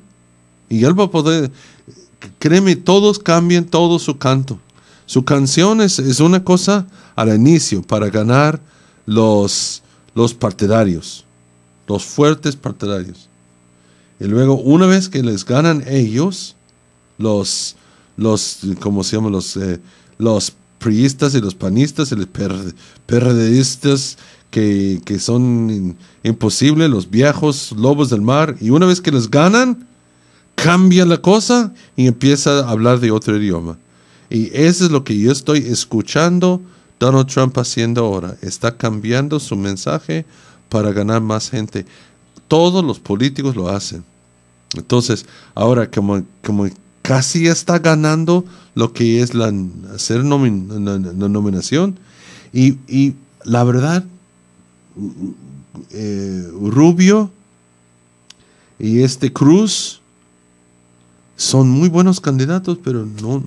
Y él va a poder. Créeme, todos cambian todo su canto. Su canción es, es una cosa al inicio para ganar los, los partidarios, los fuertes partidarios. Y luego, una vez que les ganan ellos, los, los ¿cómo se llama? Los, eh, los priistas y los panistas y los per- PRDistas que, que son imposibles, los viejos lobos del mar. Y una vez que les ganan, cambia la cosa y empieza a hablar de otro idioma. Y eso es lo que yo estoy escuchando Donald Trump haciendo ahora. Está cambiando su mensaje para ganar más gente. Todos los políticos lo hacen. Entonces, ahora como, como casi está ganando lo que es la hacer la nominación, y, y la verdad, eh, Rubio y este Cruz son muy buenos candidatos, pero no,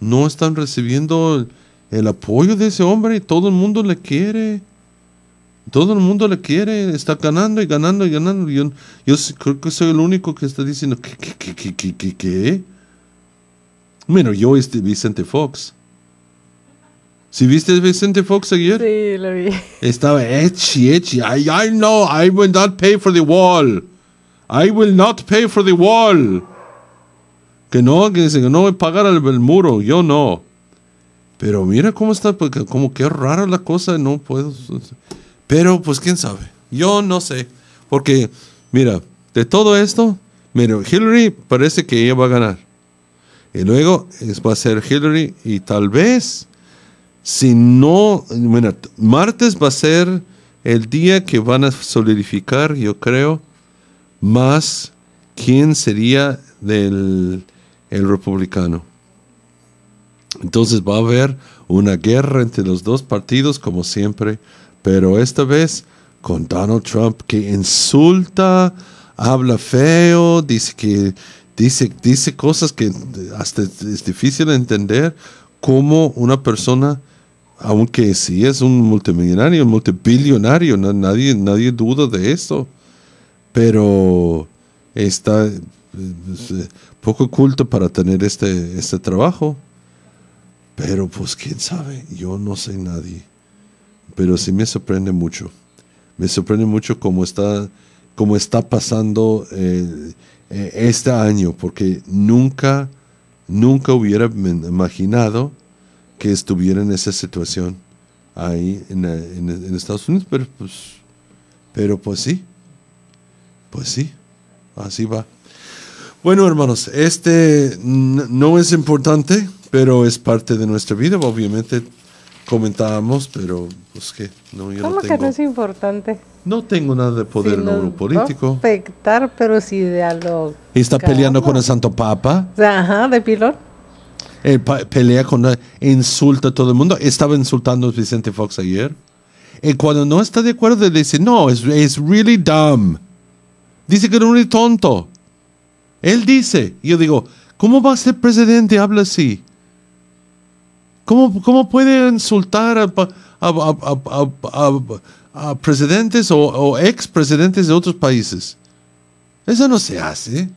no están recibiendo el apoyo de ese hombre, todo el mundo le quiere. Todo el mundo le quiere, está ganando y ganando y ganando. Yo, creo que soy el único que está diciendo, ¿qué, qué, qué, qué, qué, qué, qué? Bueno, yo este Vicente Fox. ¿Sí viste Vicente Fox ayer? Sí, lo vi. Estaba etchy, etchy. I, I know, I will not pay for the wall. I will not pay for the wall. Que no, que dice que no voy a pagar el, muro. Yo no. Pero mira cómo está, porque como que rara la cosa, no puedo. Pero pues quién sabe. Yo no sé. Porque, mira, de todo esto, mira, Hillary parece que ella va a ganar. Y luego es, va a ser Hillary y tal vez, si no, bueno, martes va a ser el día que van a solidificar, yo creo, más quién sería del el republicano. Entonces va a haber una guerra entre los dos partidos, como siempre, pero esta vez con Donald Trump que insulta, habla feo, dice que dice, dice cosas que hasta es difícil entender cómo una persona, aunque sí es un multimillonario, un multibillonario, na- nadie, nadie duda de eso, pero está eh, eh, poco culto para tener este, este trabajo. Pero pues quién sabe, yo no sé nadie. Pero sí me sorprende mucho. Me sorprende mucho cómo está, cómo está pasando eh, eh, este año, porque nunca, nunca hubiera imaginado que estuviera en esa situación ahí en, en- en Estados Unidos, pero pues, pero pues sí, pues sí, así va. Bueno, hermanos, este no es importante, pero es parte de nuestra vida. Obviamente comentábamos, pero pues que no, yo ¿Cómo no que tengo, no es importante? no tengo nada de poder Si en político. Afectar, pero si. Y está peleando con el Santo Papa. Ajá, de pilón. eh, pelea con la- insulta a todo el mundo. Estaba insultando a Vicente Fox ayer. Y cuando no está de acuerdo, dice, no, es es really dumb. Dice que era un tonto. Él dice, yo digo, ¿cómo va a ser presidente? Habla así. ¿Cómo, cómo puede insultar a, presidentes o, ex presidentes de otros países? Eso no se hace.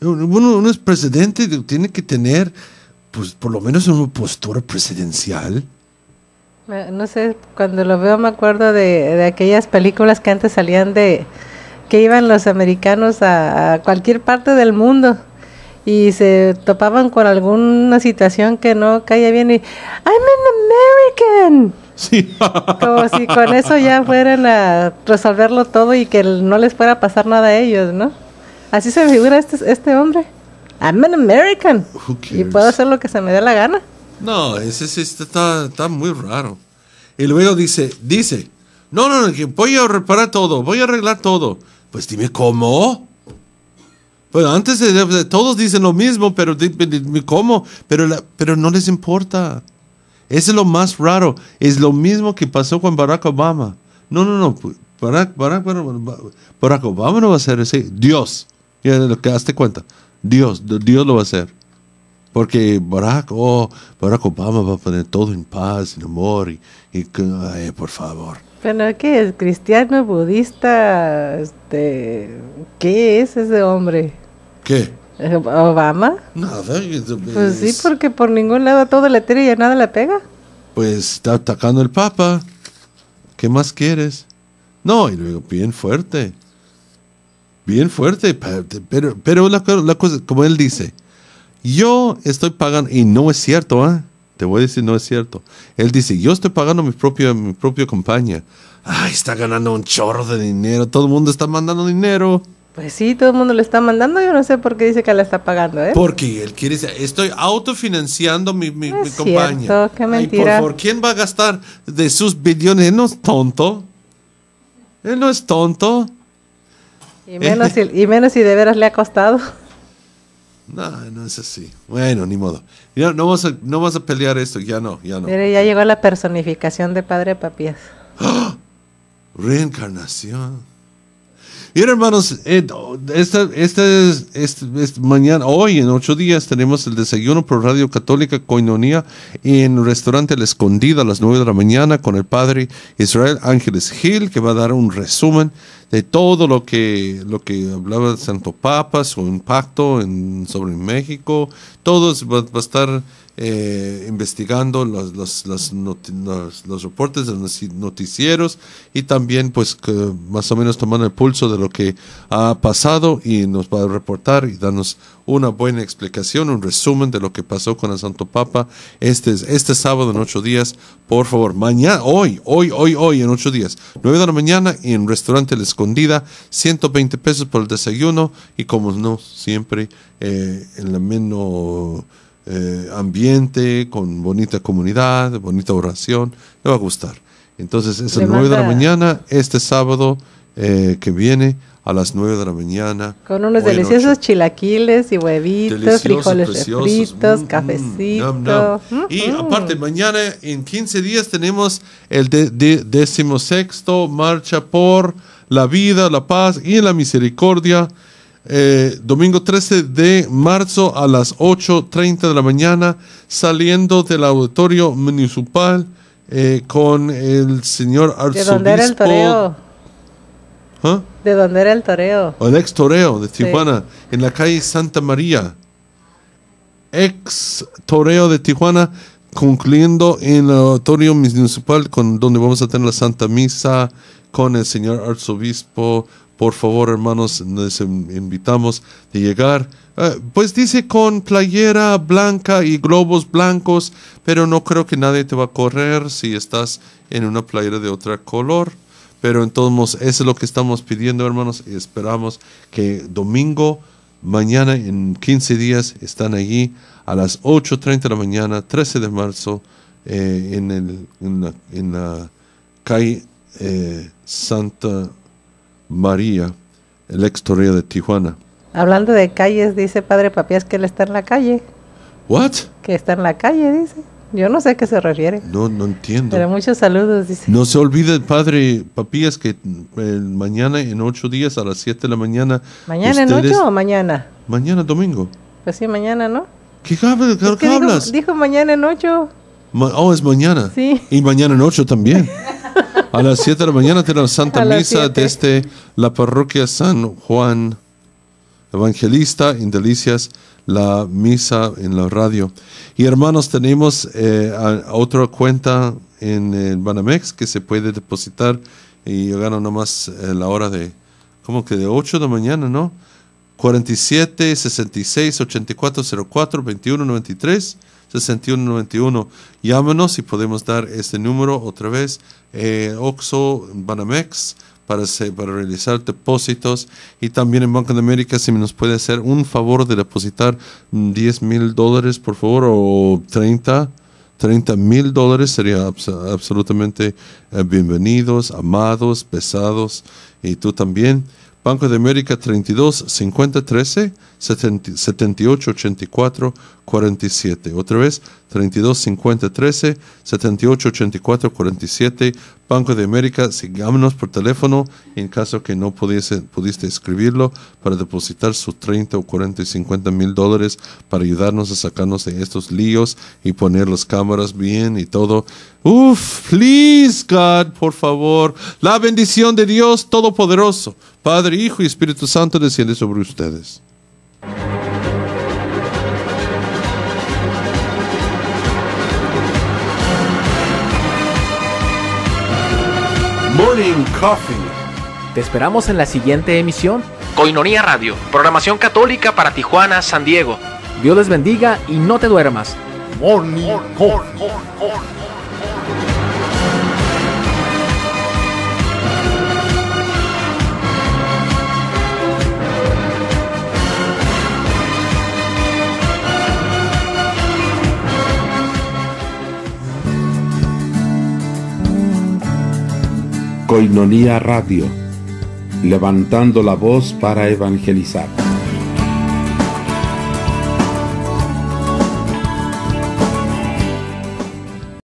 Uno, uno es presidente, tiene que tener, pues, por lo menos una postura presidencial. Me- No sé, cuando lo veo me acuerdo de, de aquellas películas que antes salían de que iban los americanos a, a cualquier parte del mundo y se topaban con alguna situación que no caía bien y I'm an American. Sí. Como si con eso ya fueran a resolverlo todo y que no les fuera a pasar nada a ellos, ¿no? Así se me figura este, este hombre. I'm an American. Y puedo hacer lo que se me dé la gana. No, ese, ese está, está muy raro. Y luego dice, dice, no, no, no, que voy a reparar todo, voy a arreglar todo. Pues dime cómo. Pues antes todos dicen lo mismo, pero di- di- dime cómo, pero, la- pero no les importa. Eso es lo más raro. Es lo mismo que pasó con Barack Obama. No, no, no. pu- Barack, Obama no va a hacer ese. Dios. Ya lo que hazte cuenta. Dios, Dios lo va a hacer. Porque Barack, oh, Barack Obama va a poner todo en paz, en amor y, ay, por favor. Pero ¿qué es? ¿Cristiano, budista? Este, ¿Qué es ese hombre? ¿Qué? Eh, ¿Obama? Nada. es- Pues sí, porque por ningún lado todo le tira y a nada le pega. Pues está atacando al Papa. ¿Qué más quieres? No, y luego bien fuerte. Bien fuerte. Pero, pero la, co- la cosa, como él dice, yo estoy pagando, y no es cierto, ¿ah? Te voy a decir, no es cierto. Él dice, yo estoy pagando mi propia, mi propia campaña. Ay, está ganando un chorro de dinero. Todo el mundo está mandando dinero. Pues sí, todo el mundo le está mandando. Yo no sé por qué dice que le está pagando, ¿eh? Porque él quiere decir, estoy autofinanciando mi, mi, mi es campaña. cierto, qué Ay, mentira. por favor, ¿quién va a gastar de sus billones? Él no es tonto. Él no es tonto. Y menos, si, y menos si de veras le ha costado. No, no es así. Bueno, ni modo. Ya no vamos a, no vamos a pelear esto, ya no, ya no. Mire, ya llegó la personificación de Padre Papías. Reencarnación. Bien, hermanos, eh, esta, esta, es- mañana, hoy en ocho días tenemos el desayuno por Radio Católica Coinonía en el restaurante La Escondida a las nueve de la mañana con el padre Israel Ángeles Gil, que va a dar un resumen de todo lo que, lo que hablaba Santo Papa, su impacto en, sobre México. Todos va, va a estar eh, investigando los, los, los reportes de los noticieros y también pues que más o menos tomando el pulso de lo que ha pasado y nos va a reportar y darnos una buena explicación, un resumen de lo que pasó con el Santo Papa este, este sábado en ocho días. Por favor, mañana, hoy, hoy, hoy, hoy en ocho días, nueve de la mañana en Restaurante La Escondida, 120 pesos por el desayuno y como no, siempre eh, en la menos eh, ambiente, con bonita comunidad, bonita oración, le va a gustar. Entonces es Le el 9 de la mañana, este sábado eh, que viene a las 9 de la mañana. Con unos deliciosos chilaquiles y huevitos, Deliciosos, frijoles preciosos. fritos, Mm, cafecito. Nam, nam. Y Mm, aparte, mañana en 15 días tenemos el de, de- decimosexto Marcha por la Vida, la Paz y la Misericordia. Eh, domingo 13 de marzo a las 8.30 de la mañana, saliendo del auditorio municipal eh, con el señor ¿De dónde era el arzobispo. toreo? ¿Ah? ¿De dónde era el toreo? El ex toreo de Sí. Tijuana, en la calle Santa María. Ex toreo de Tijuana, concluyendo en el auditorio municipal, con, donde vamos a tener la Santa Misa con el señor arzobispo. Por favor, hermanos, les in- invitamos de llegar. Eh, pues dice con playera blanca y globos blancos, pero no creo que nadie te va a correr si estás en una playera de otro color. Pero en todos modos, eso es lo que estamos pidiendo, hermanos, y esperamos que domingo, mañana, en 15 días, están allí a las 8.30 de la mañana, 13 de marzo, eh, en, el, en, la, en la calle eh, Santa María, el ex toreo de Tijuana. Hablando de calles, dice Padre Papías que él está en la calle. ¿What? Que está en la calle, dice. Yo no sé a qué se refiere. No, no entiendo. Pero muchos saludos, dice. No se olvide, Padre Papías, que eh, mañana en ocho días a las 7 de la mañana. ¿Mañana en ocho o mañana? Mañana domingo. Pues sí, mañana, ¿no? ¿Qué, hab- qué dijo, hablas? dijo mañana en ocho. Ma- oh, es mañana. Sí. Y mañana en ocho también. A las 7 de la mañana tenemos Santa Misa desde la parroquia San Juan Evangelista en Delicias, la misa en la radio. Y hermanos, tenemos eh, a- a otra cuenta en el Banamex que se puede depositar y llegar a nomás eh, la hora de, como que de 8 de la mañana, ¿no? 47 66 84 04 21 93 61 91. Llámanos y podemos dar este número otra vez. Eh, Oxo Banamex para, hacer- para realizar depósitos y también en Banco de América si nos puede hacer un favor de depositar mm, 10 mil dólares por favor o 30 30 mil dólares sería abs- absolutamente eh, bienvenidos, amados, pesados y tú también. Banco de América 32 50 13 70 78 84 47. Otra vez 32 50 13 78 84 47. Banco de América, sigámonos por teléfono en caso que no pudiese, pudiste escribirlo para depositar sus 30 o 40 y 50 mil dólares para ayudarnos a sacarnos de estos líos y poner las cámaras bien y todo. Uf, please God, por favor. La bendición de Dios Todopoderoso, Padre, Hijo y Espíritu Santo desciende sobre ustedes. Morning Coffee. Te esperamos en la siguiente emisión. Coinonía Radio, programación católica para Tijuana, San Diego. Dios les bendiga y no te duermas. Morning Coffee. Coinonía Radio, levantando la voz para evangelizar.